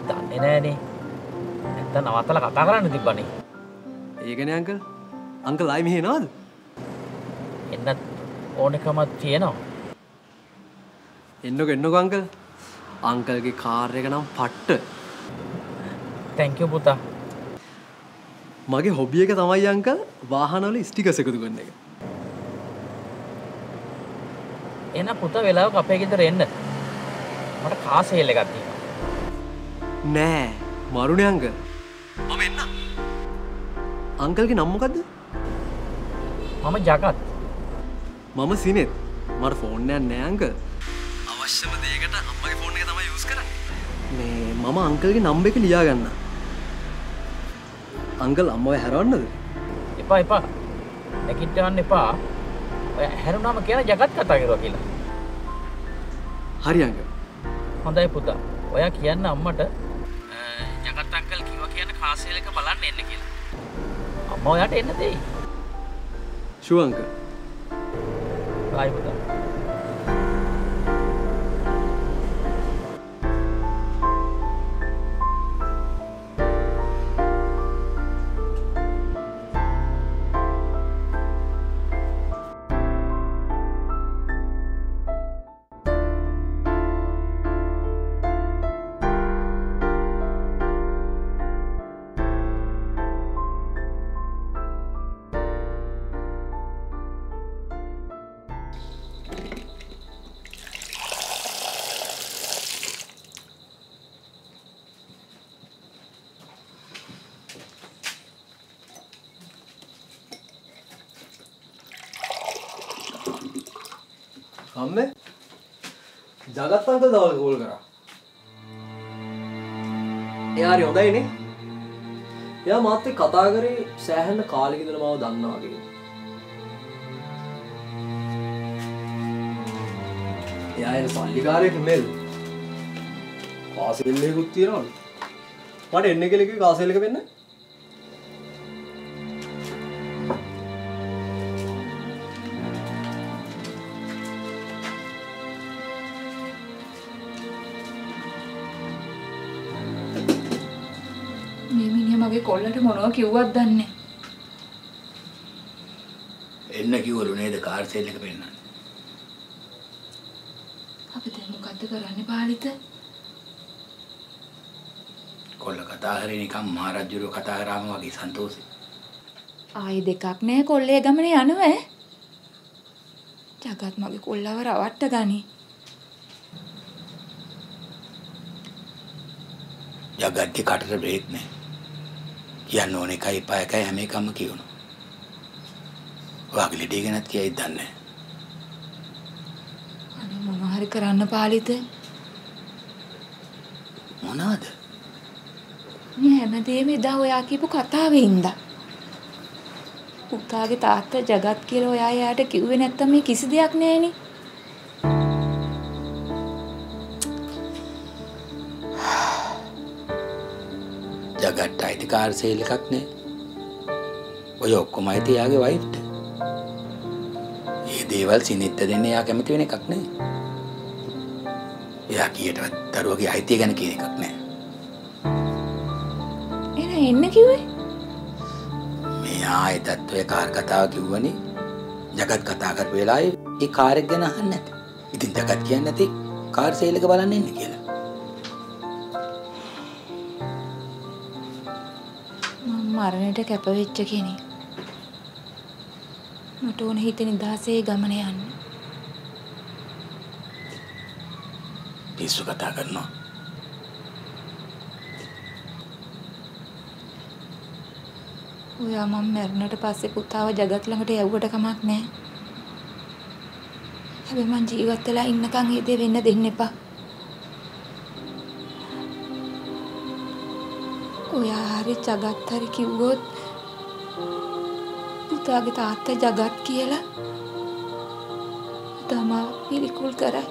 දන්නේ නෑනේ ඇත්ත නවත්තල කතා කරන්න තිබ්බනේ. ඒකන අංකල්. අංකල් අයි මෙහේ නාද එන්නත් ඕනෙකමත් තියෙනවා. එන්නක එන්නක අංකල් අංකල්ගේ කාර්යක නම් පට්ට. තැංකව පුතා. මගේ හොබිය එක තමයි අංකල් වාහනවල ස්ටිකසකුතු කරන්න එක. එන පුත වෙලාව අපේ ගෙදර එන්න. මට කාසේල්ල ගත්තිීම නෑ මරුණ අංකල් මම එන්න. අංකල්ගේ නම්මකක්ද මම ජගත්. මම සිනෙත්. මට ෆෝර්නයන් නෑංක අවශ්‍යම දේකට අම්මගේ ෆෝර්න එක තමයි යස් කර මේ මම අංකල්ගේ නම්බ එක ලියාගන්න. අංකල් අම්මව හැරවන්නද? එපා එපා. නැකිටවන්න එපා. ඔය හැරුණාම කියන ජගත් කතා කරුව කියලා. හරි අංක හොඳයි පුතා. ඔයා කියන්න අම්මට ජගත් අංකල් කිව කියන කාසේලක බලන්න එන්න කියලා. අම්ම ඔයාට එන්න දෙයි. ශුවංක රයි පුතා ජගත් අංකල් දවල් කෝල් කරා. එයාරි හොඳයිනේ එයා මාත්‍ය කතා කරේ සෑහන්න කාලෙකිදල මාව දන්නවාගේ එයා සල්ලිකාරයක මෙල් කාසෙල්ලෙකුත් තියෙනවලු. මට එන්න කෙලෙක කාසෙල්ලක වෙන්න. කොල්ලට මොනව කිව්වත් දන්නේ එන්න කිව්වලු නේද කාර් සේල් එක පෙන්නන්න. අපි දැන් මොකද්ද කරන්නේ පාලිත කොල්ල කතා කරේ නිකන් මහරජුරෝ කතා කරාම වගේ සන්තෝෂෙ. ආයි දෙකක් නෑ කොල්ලේ ගමනේ යනව ඈ ජගත් මගේ කොල්ලව රවට්ට ගනි ජගත්ගේ කටට බ්‍රේක් නෑ. කියන්න ඕන එකයි එපා එකයි හැම එකම කියවනවා. ඔයාගේ ලෙඩේ ගැනත් කියයිද දන්නේ. අනේ මොනවා හරි කරන්න පාලිත මොනවද? මේ හැමදේම එදා ඔයා කියපු කතාවේ ඉඳලා පුතාගේ තාත්තා ජගත් කියලා ඔයා එයාට කිව්වේ නැත්තම් මේ කිසි දෙයක් නෑනේ ජගට්ට අයිති කාර්සේල් එකක් නෑ. ඔය ඔක්කොම අයිති යාගේ වයිට්ට ඒ දේවල් සිනිත්ත දෙන්න යා කැමති වෙන එකක් නෑ. එයා කියටවත් දරුවගේ අයිතිය ගැන කියන එකක් නෑ. එන එන්න කිව්වේ? මේ ආයතත් ඔය කාර් කතාව කිව්වනේ. ජගත් කතා කරපු වෙලාවේ ඒ කාර් එක ගැන අහන්න නැති. ඉතින් ජගත් කියන්නේ නැති කාර් සේල් එක බලන්න එන්න කියලා. මරණයට කැපවෙච්ච කෙනෙක්. මට ඕන හිත නිදහසේ ගමන යන්න. පිස්සු කතා කරනවා. ඔයා මම මැරුණට පස්සේ පුතාව ජගත් ළඟට යවුවට කමක් නැහැ. හැබැයි මං ජීවත් වෙලා ඉන්නකන් ඒ දේ වෙන්න දෙන්න එපා. ඔයා හරි ජගත් හරි කිව්වොත් පුතාගේ තාත්තා ජගත් කියලා තමා පිළිකුල් කරයි.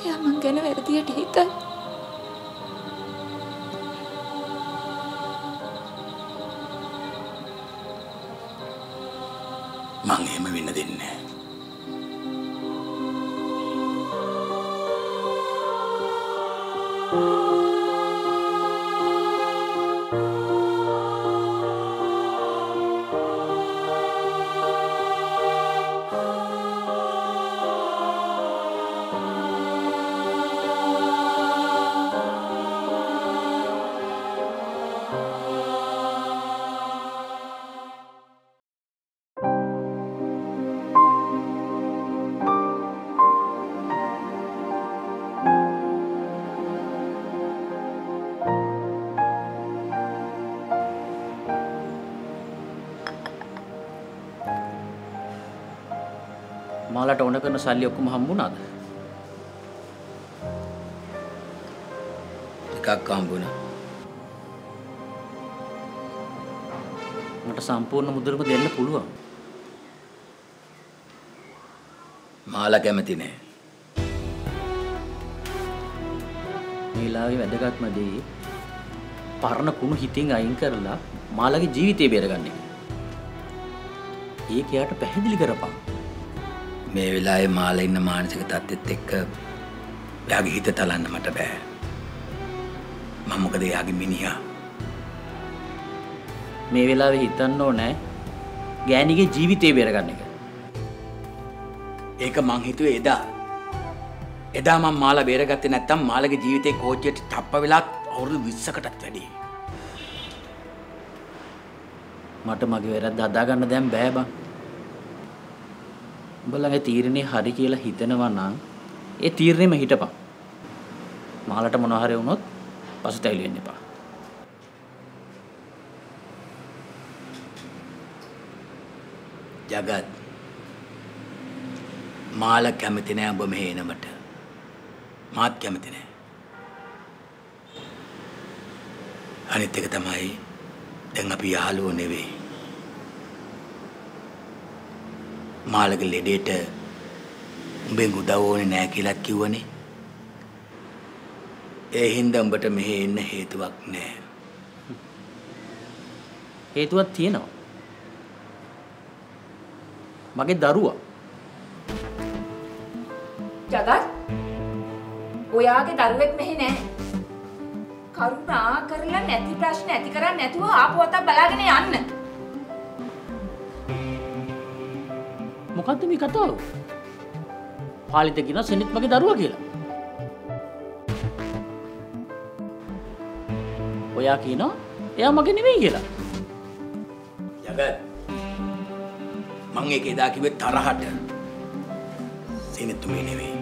එයා මං ගැන වැරදියට හිතයි. මං එහෙම වෙන්න දෙන්නේ මාලට ඕන කරන සල්ලි ඔක්කොම හම්බුණාද? එකක් හම්බුණා. මට සම්පූර්ණ මුදලම දෙන්න පුළුවන්. මාලා කැමති නෑ. මේ වෙලාවේ වැදගත්ම දේ පරණ කුණු හිතින් අයින් කරලා මාලගේ ජීවිතය බේරගන්න එක. ඒක එයාට පැහැදිලි කරපන්. මේ වෙලාවේ මාලා ඉන්න මානසික තත්ත්වෙත් එක්ක එයාගේ හිත තලන්න මට බෑ. මම මොකද එයාගේ මිනිහා. මේ වෙලාවේ හිතන්න ඕනේ ගෑණිගේ ජීවිතය බේරගන්න එක. ඒක මං හිතුවේ එදා. එදා මම මාලා බේරගත්තේ නැත්තම් මාලගේ ජීවිතේ කෝච්චියට ටප්ප වෙලා අවුරුදු 20කටත් වැඩි. මට මගේ වැරද්ද හදාගන්න දැන් බෑ බං. උඹලගේ තීරණේ හරි කියලා හිතනවා නම් ඒ තීරණෙම හිටපන්. මාලට මොනවා හරි වුණොත් පසුතැවිලි වෙන්න එපා. ජගත් මාල කැමති නෑ ඔබ මෙහෙ එනමට. මාත් කැමති නෑ. අනිත් එක තමයි දැන් අපි යාළුවෝ නෙවෙයි. මාලගේ ලෙඩේට උඹෙන් උදව් ඕනේ නෑ කියලාත් කිව්වනේ. ඒ හින්දා උඹට මෙහෙ එන්න හේතුවක් නෑ. හේතුවක් තියෙනවා. මගේ දරුවා ජගත් ඔයාගේ දරුවෙක් මෙහි නෑ. කරුණා කරලා නැති ප්‍රශ්න ඇති කරන්නේ නැතුව ආපු වතක් බලාගෙන යන්න. මොකද්ද මේ කතාව? පාලිත කියන සෙනෙත් මගේ දරුවා කියලා. ඔයා කියනවා එයා මගේ නෙවෙයි කියලා. ජගත් මං ඒක එදා කිව්වේ තරහට සෙනෙතුමේ නෙවෙයි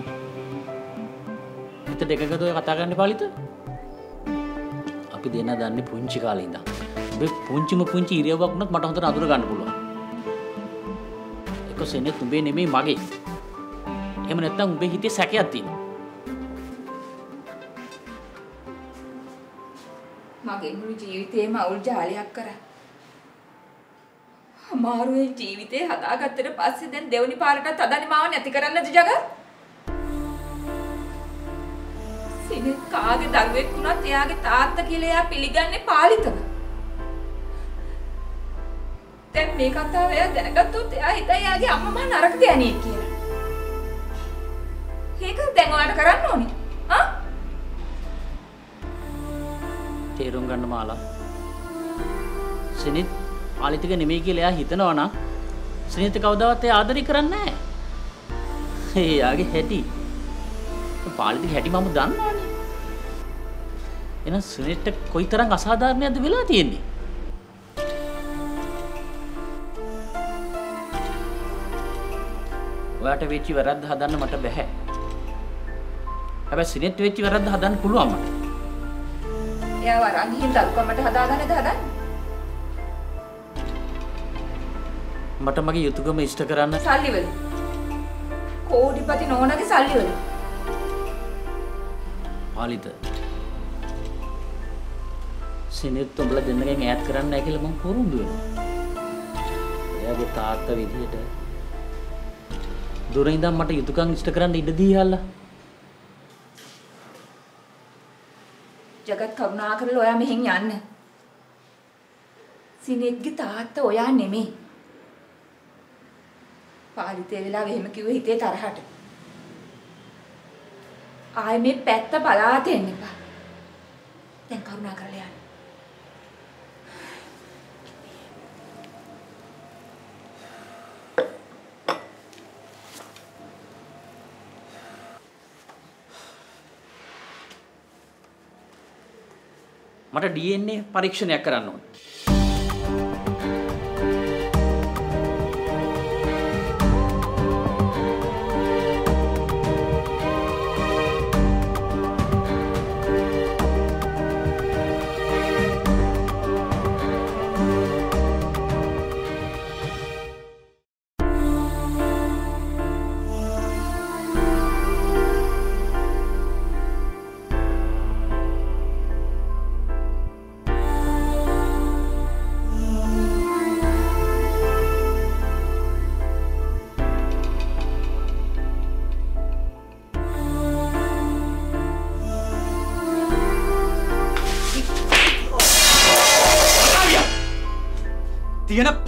හිත දෙකකද ඔය කතා කරන්න පාලිත? අපි දෙන්න දන්නේ පුංචි කාලේ ඉඳන්. ඔබේ පුංචිම පුංචි ඉරියව්වක් වුණත් මට හොඳට අඳුර ගන්න පුළුවන්. ඒක සෙනෙත් උඹේ නෙමෙයි මගේ. එහෙම නැත්නම් උඹේ හිතේ සැකයක් තියෙනවා. මගේ මුළු ජීවිතේම අවුල් ජාලයක් කරා. අමාරුවේ ජීවිතේ හදාගත්තට පස්සේ දැන් දෙවනි පාරටත් හදන්නේ මාව නැති කරන්නද ජගත්? සිනෙත් කාගේ දරුවෙක් වුණත් එයාගේ තාත්තා කියලා එයා පිළිගන්නේ පාලිතව. දැන් මේ කතාව එයා දැනගත්තොත් එයා හිතයි එයාගේ අම්මා මහා නරක ගෑණියෙක් කියලා. ඒක දැන් ඔයාලට කරන්න ඕනේ. ආ? තේරුම් ගන්න මාලා සිනිත් පාලිතික නෙමෙයි කියලා එයා හිතනවා නම් සිනිත් කවදාවත් ඒ ආදරය කරන්නේ නැහැ. ඒ යාගේ හැටි. පාලිතික හැටි මම දන්නවනේ. එහෙනම් සිනිත්ට කොයිතරම් අසාධාරණයක්ද වෙලා තියෙන්නේ? ඔයාට වෙච්චි වැරද්ද හදන්න මට බැහැ. හැබැයි සිනිත් වෙච්චි වැරද්ද හදන්න පුළුවන් මට. එයා වරන් ගිහින් දරුකමට හදාගන්නද හදන්නේ? මට මගේ යුතුයකම ඉෂ්ට කරන්න සල්ලි වලින්. කෝටිපති නෝනගේ සල්ලි වලින්. පාලිත සිනිත් උඹලා දෙන්නගෙන් ඈත් කරන්න නැහැ කියලා මම පොරොන්දු වෙනවා. එයාගේ තාත්තා විදියට දුර ඉඳන් මට යුතුයකම් ඉෂ්ට කරන්න ඉඩ දීහල්ලා. ජගත් කරුණා කරලා ඔයා මෙහෙන් යන්න. සිනෙත්ගේ තාත්තා ඔයා නෙමෙයි. පාලිතේ වෙලාව එහෙම කිව්ව හිතේ තරහට. ආයේ මේ පැත්ත බලාත එන්න එපා. දැන් කරුණා කරලා යන්න. මට DNA පරීක්ෂණයක් කරන්න ඕන.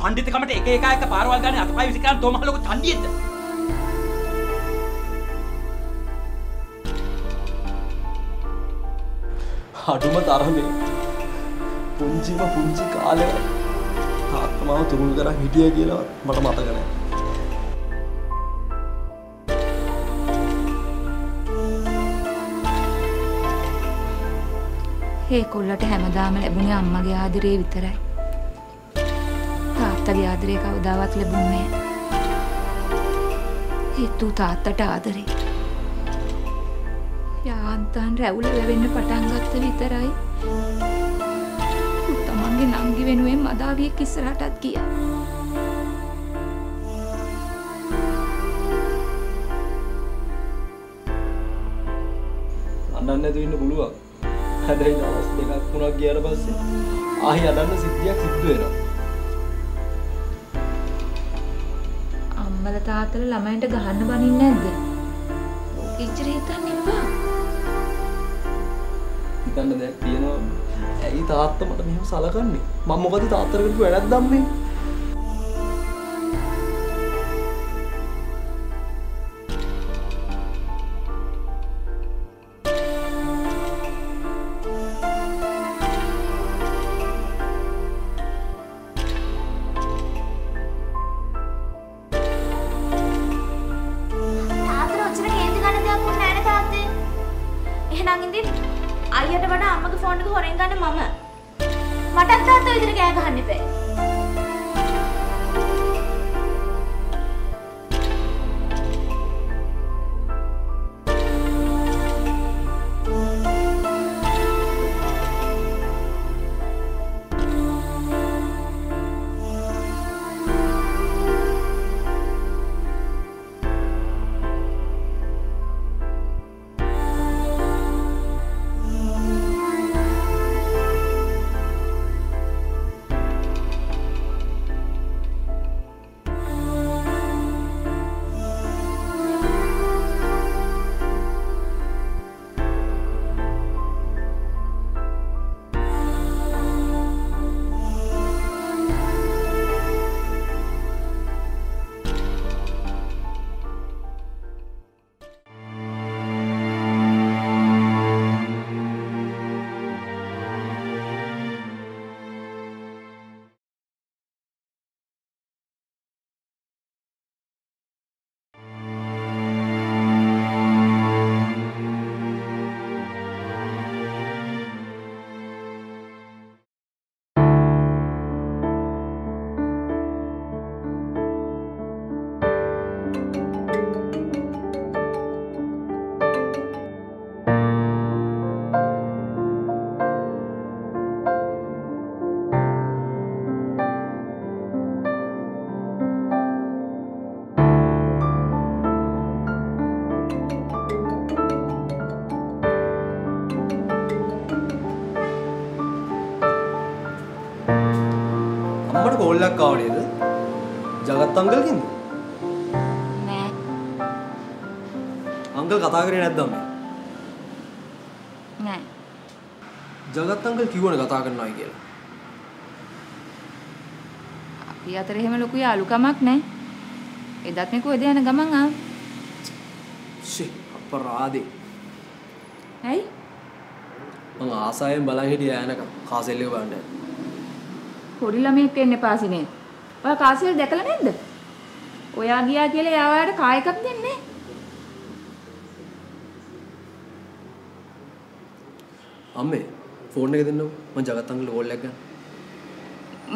පණ්ඩිතකමට එක එක එක පාරවල් ගානේ අතපය විසිකරන තෝමහ ලොකු තණ්ඩියෙක්ද? අඩුම තරමේ පුංචිම පුංචි කාලෙ තාත්තමාව තුරුල් කරා හිටිය කියලා මට මතක නෑ. ඒ කොල්ලට හැමදාම ලැබුණේ අම්මගේ ආදරේ විතරයි. තාත්තගේ ආදරේ කවදාවත් ලැබුණේ නැහැ. ඒත් ඌ තාත්තට ආදරේ. යාන්තන් රැවුල වෙවෙන්න පටන් ගත්ත විතරයි. ඌ තමන්ගේ නංගි වෙනුවෙන් මදාවියෙක් ඉස්සරහටත් ගියා. අඩන්න ඇතු ඉන්න පුළුවන් හැබැයි දවස් දෙකක් වුණක් ගියාට පස්සේ ආහි අඩන්න සිද්ධියක් සිද්ධ වෙනවා තාත්තල ළමයින්ට ගහන්න බනින්නේ නැද්ද? ඉච්චර හිතන්න එපා. හිතන්න දෙයක් තියෙනවා ඇයි තාත්ත මට මෙහෙම සලකන්නේ මම මොකද තාත්තට කරපු වැඩක් දම්මේ කෝල්ලක් ආව නේද? ජගත් අංකල්කින්ද? නෑ. අංකල් කතා කරේ නැද්ද අම්මේ? නෑ. ජගත් අංකල් කිව්වනේ කතා කරනවායි කියලා. අපි අතර එහෙම ලොකු යාළුකමක් නෑ. එදත් මේ කොහෙද යන ගමන් ආ. ෂේ අපරාදේ. ඇයි? මං ආසාවෙන් බලන් හිටියා යනකම් කාසෙල් එක බලන්න. පොඩි ළමයෙක් වෙන්න එපා සිනේ. ඔයා කාසියල් දැකලා නැද්ද? ඔයා ගියා කියලා යාවාට කා එකක් දෙන්නේ අම්මේ ෆෝන් එක දෙන්නකෝ. මං ජගත් අංකල්ට කෝල් එකක් ගන්න.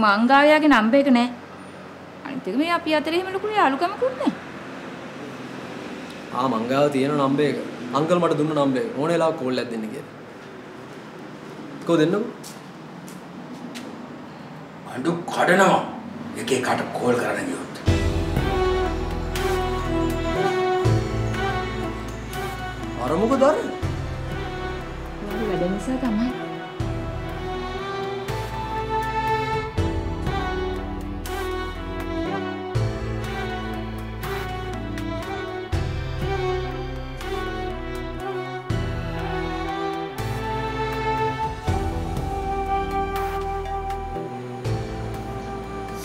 මං ගාව යාගේ නම්බර් එක නෑ. අනිත් එක මේ අපි අතර එහෙම ලොකු යාළුකමකුත් නෑ. ආ මං ගාව තියෙන නම්බර් එක. අංකල් මට දුන්න නම්බර් එක. ඕන වෙලාවක කෝල් එකක් දෙන්න කියලා. කෝ දෙන්නකෝ. අඩු කඩනවා එක එකට කෝල් කරන්න ගියොත් අර මොකද අර? වැඩ නිසා තමයි.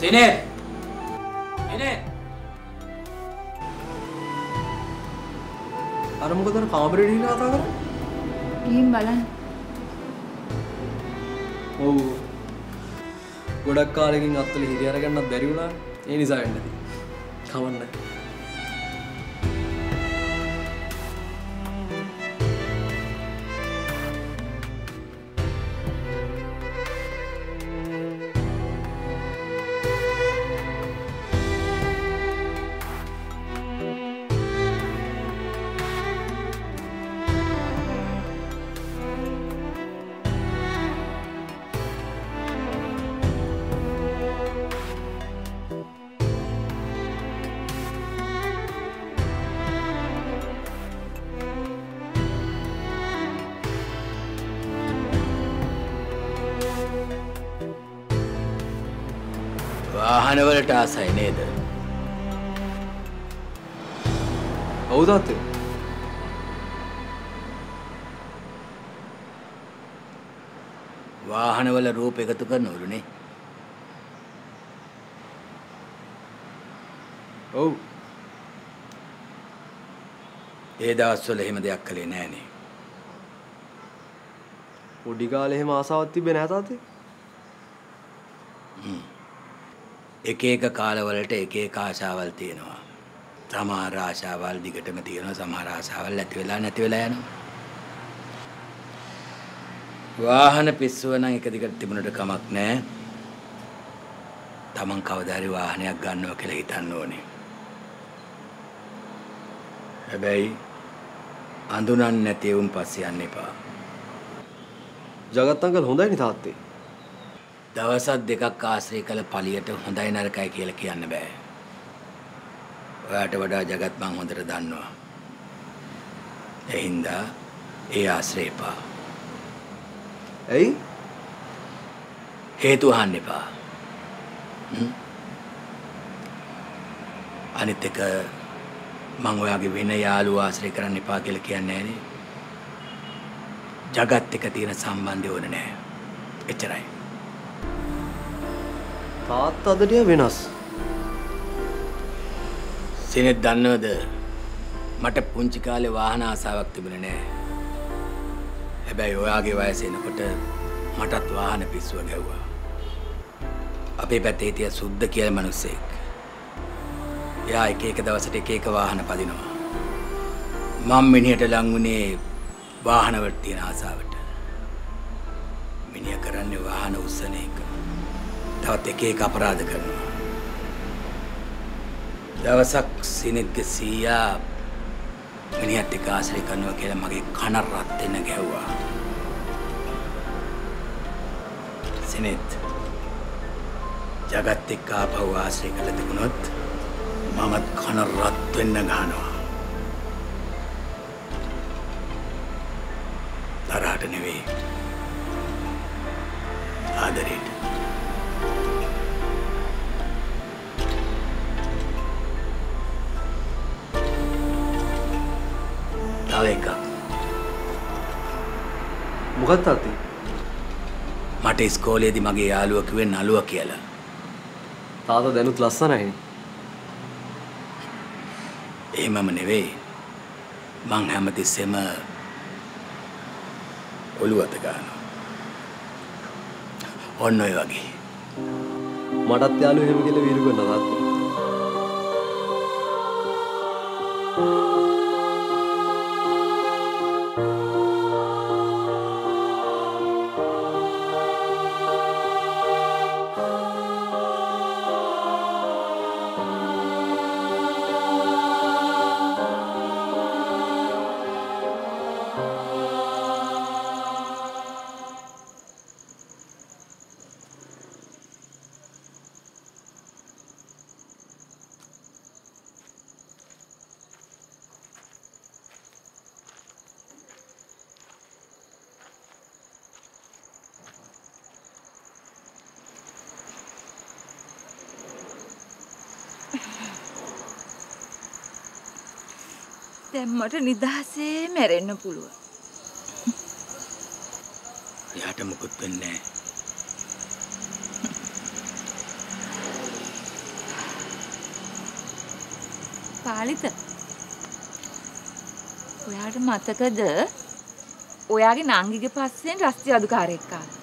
සිනේ සිනේ අර මොකද අර කාමරේට ගිහින් කතා කරන්නේ? ගිහින් බලන්න. ඔව්. ගොඩක් කාලෙකින් අත්වල හිරි අරගන්නත් බැරි වුණා. ඒ නිසා වෙන්න ඇති. ආසයි නේද ඔව් තාත්තේ. වාහනවල රූප එකතු කරනවලුනේ ඔව්. ඒ දවස්වල එහෙම දෙයක් කළේ නෑනේ පොඩි කාලේ එහෙම ආසාවක් තිබ්බේ නෑ තාත්තේ. එක එක කාලවලට එක එක ආශාවල් තියෙනවා. සමහර ආශාවල් දිගටම තියෙනවා සමහර ආශාවල් ඇති වෙලා නැති වෙලා යනවා. වාහන පිස්සුව නම් එක දිගට තිබුණට කමක් නැහැ. Taman කවදාරි වාහනයක් ගන්නවා කියලා හිතන්න ඕනේ. හැබැයි අඳුනන්නේ නැති උන් පස්සේ යන්න එපා. ජගත් අංකල් හොඳයිනේ තාත්තේ. දවසක් දෙකක් ආශ්‍රය කළ පලියට හොඳයි නරකයි කියලා කියන්න බෑ. ඔයාට වඩා ජගත් මං හොඳට දන්නවා. ඒ හින්දා ඒ ආශ්‍රය එපා. ඇයි? හේතු අහන්න එපා. අනිත් එක මං ඔයාගේ වෙන යාළුවා ආශ්‍රය කරන්න එපා කියලා කියන්නේ නෑනේ. ජගත් එක තියෙන සම්බන්ධය ඕන නෑ. එච්චරයි. තාත්තා අද ටික වෙනස්. සිනෙත් දන්නවද මට පුංචි කාලේ වාහන ආසාවක් තිබුණේ නෑ. හැබැයි ඔයාගේ වයස එනකොට මටත් වාහන පිස්සුව ගැව්වා. අපේ පැත්තේ හිටිය සුද්ද කියලා මිනිස්සෙක්. එයා එක එක දවසට එක එක වාහන පදිනවා. මම මිනිහට ලං වුණේ වාහනවලට තියෙන ආසාවට. මිනිහා කරන්නේ වාහන උස්සන එක. තවත් එක එක අපරාධ කරනවා. දවසක් සිනෙත්ගේ සීයා මිනිහත් එක්ක ආශ්‍රය කරනවා කියලා මගේ කන රත් වෙන ගැහුවා. සිනෙත් ජගත් එක්ක ආපහු ආශ්‍රය කළ තිබුණොත් මමත් කන රත් වෙන්න ගහනවා. තරහට නෙවෙයි. ආදරේට. මොකක්ද තාත්තේ? මට ඉස්කෝලේදී මගේ යාළුවා කිව්වේ නළුවා කියලා. තාත්තා දැනුත් ලස්සනයිනේ. එහෙමම නෙවෙයි. මං හැමතිස්සෙම ඔළුව අත ගන්නවා. ඔන්න ඔය වගේ. මටත් යාළුවෝ එහෙම කියලා වීරු කරනවා තාත්තා. දැන් මට නිදහසේ මැරෙන්න පුළුවන්. එයාට මුකුත් වෙන්නේ නැහැ. පාලිත. ඔයාට මතකද ඔයාගේ නංගිගේ පස්සෙන් රස්ති අධිකාරියෙක් ආවා.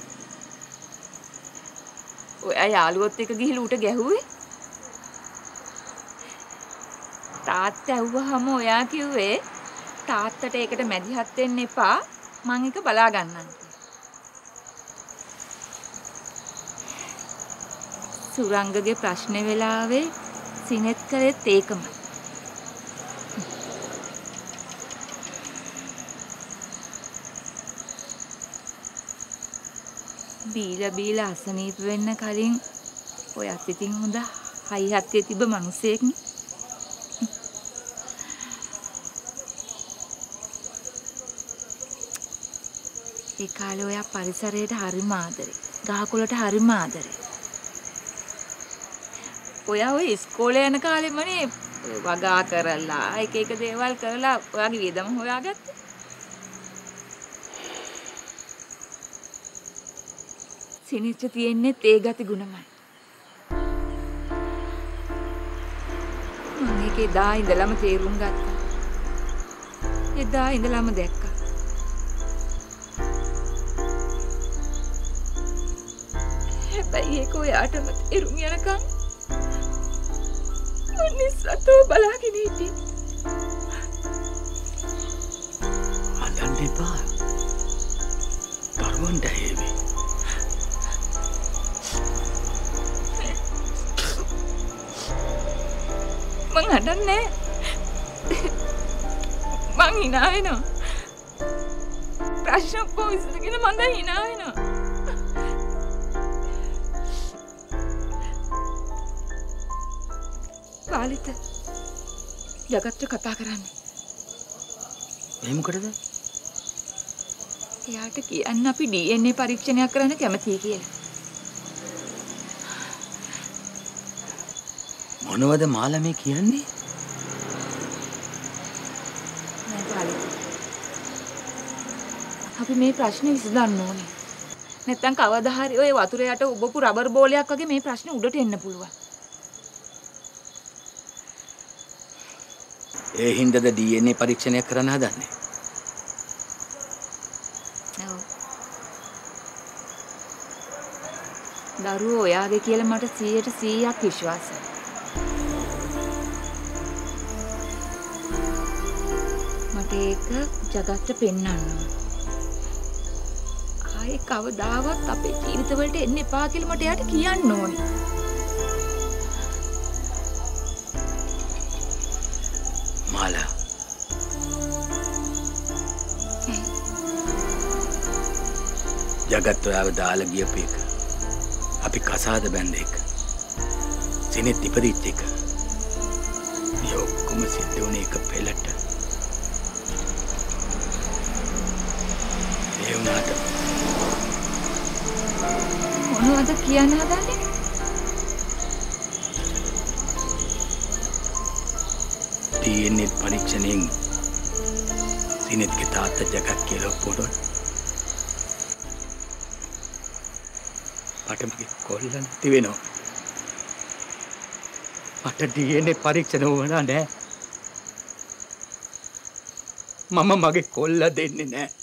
ඔයා යාළුවොත් එක්ක ගිහිල්ලා ඌට ගැහුවේ? තාත්තා ඇහුවහම ඔයා කිව්වේ තාත්තට ඒකට මැදිහත් වෙන්න එපා මං එක බලා ගන්නම් කියලා. සුරංගගේ ප්‍රශ්නේ වෙලාවේ සිනෙත් කළෙත් ඒකමයි. බීලා බීලා අසනීප වෙන්න කලින් ඔයත් ඉතින් හොඳ හයි හත්තිය තිබ්බ මිනිසෙක්නේ. ඒ කාලේ ඔයා පරිසරයට හරිම ආදරේ. ගහකොළට හරිම ආදරේ. ඔයා ඔය ඉස්කෝලේ යන කාලෙමනේ ඔය වගා කරලා එක එක දේවල් කරලා ඔයාගේ වියදම හොයාගත්තේ. සිනිච්ච තියෙන්නේ ඒ ගති ගුණමයි. මම ඒක එදා ඉඳලම තේරුම් ගත්තා. එදා ඉඳලම දැක්කා. හැබැයි ඒක ඔයාටම තේරුම් යනකම් මම නිස්සත්ව බලාගෙන හිටියේ. අඳන්න එපා. දරුවන්ට හේවි. මං හඩන්නේ මං hina වෙනවා ප්‍රශ්න ඔක්කොම විසඳගෙන මං දැන් පාලිත ජගත්ට කතා කරන්න. එහෙම මොකටද? එයාට කියන්න අපි DNA පරීක්ෂණයක් කරන්න කැමතියි කියලා. මොනවද මාලා මේ කියන්නේ? අපි මේ ප්‍රශ්නේ විසඳන්න ඕනේ. නැත්තම් කවදා හරි ඔය වතුර යට උබපු රබර් බෝලයක් වගේ මේ ප්‍රශ්නේ උඩට එන්න පුළුවන් ඒ හින්දාද DNA පරීක්ෂණයක් කරන්න හදන්නේ. ඔව්. දරුවෝ ඔයාගේ කියලා මට 100ට 100ක් විශ්වාසයි. මට ඒක జగත්ට පෙන්වන්න ඕන. ආයේ කවදාවත් අපේ ජීවිතවලට එන්න එපා කියලා මට එයාට කියන්න ඕනේ. ජගත් ඔයාව දාලා ගියපු එක. අපි කසාද බැන්ද එක. සිනෙත් ඉපදිච්ච එක. මේ ඔක්කොම සිද්ධ වුණේ එක පෙළට. ඒ වුණාට මොනවද කියන්න හදන්නේ? DNA පරීක්ෂණයෙන් සිනෙත්ගේ තාත්තා ජගත් කියලා ඔප්පුවනොත් මට මගේ කොල්ල නැති වෙනවා. මට DNA පරීක්ෂණ වුණා නෑ. මම මගේ කොල්ල දෙන්නේ නෑ.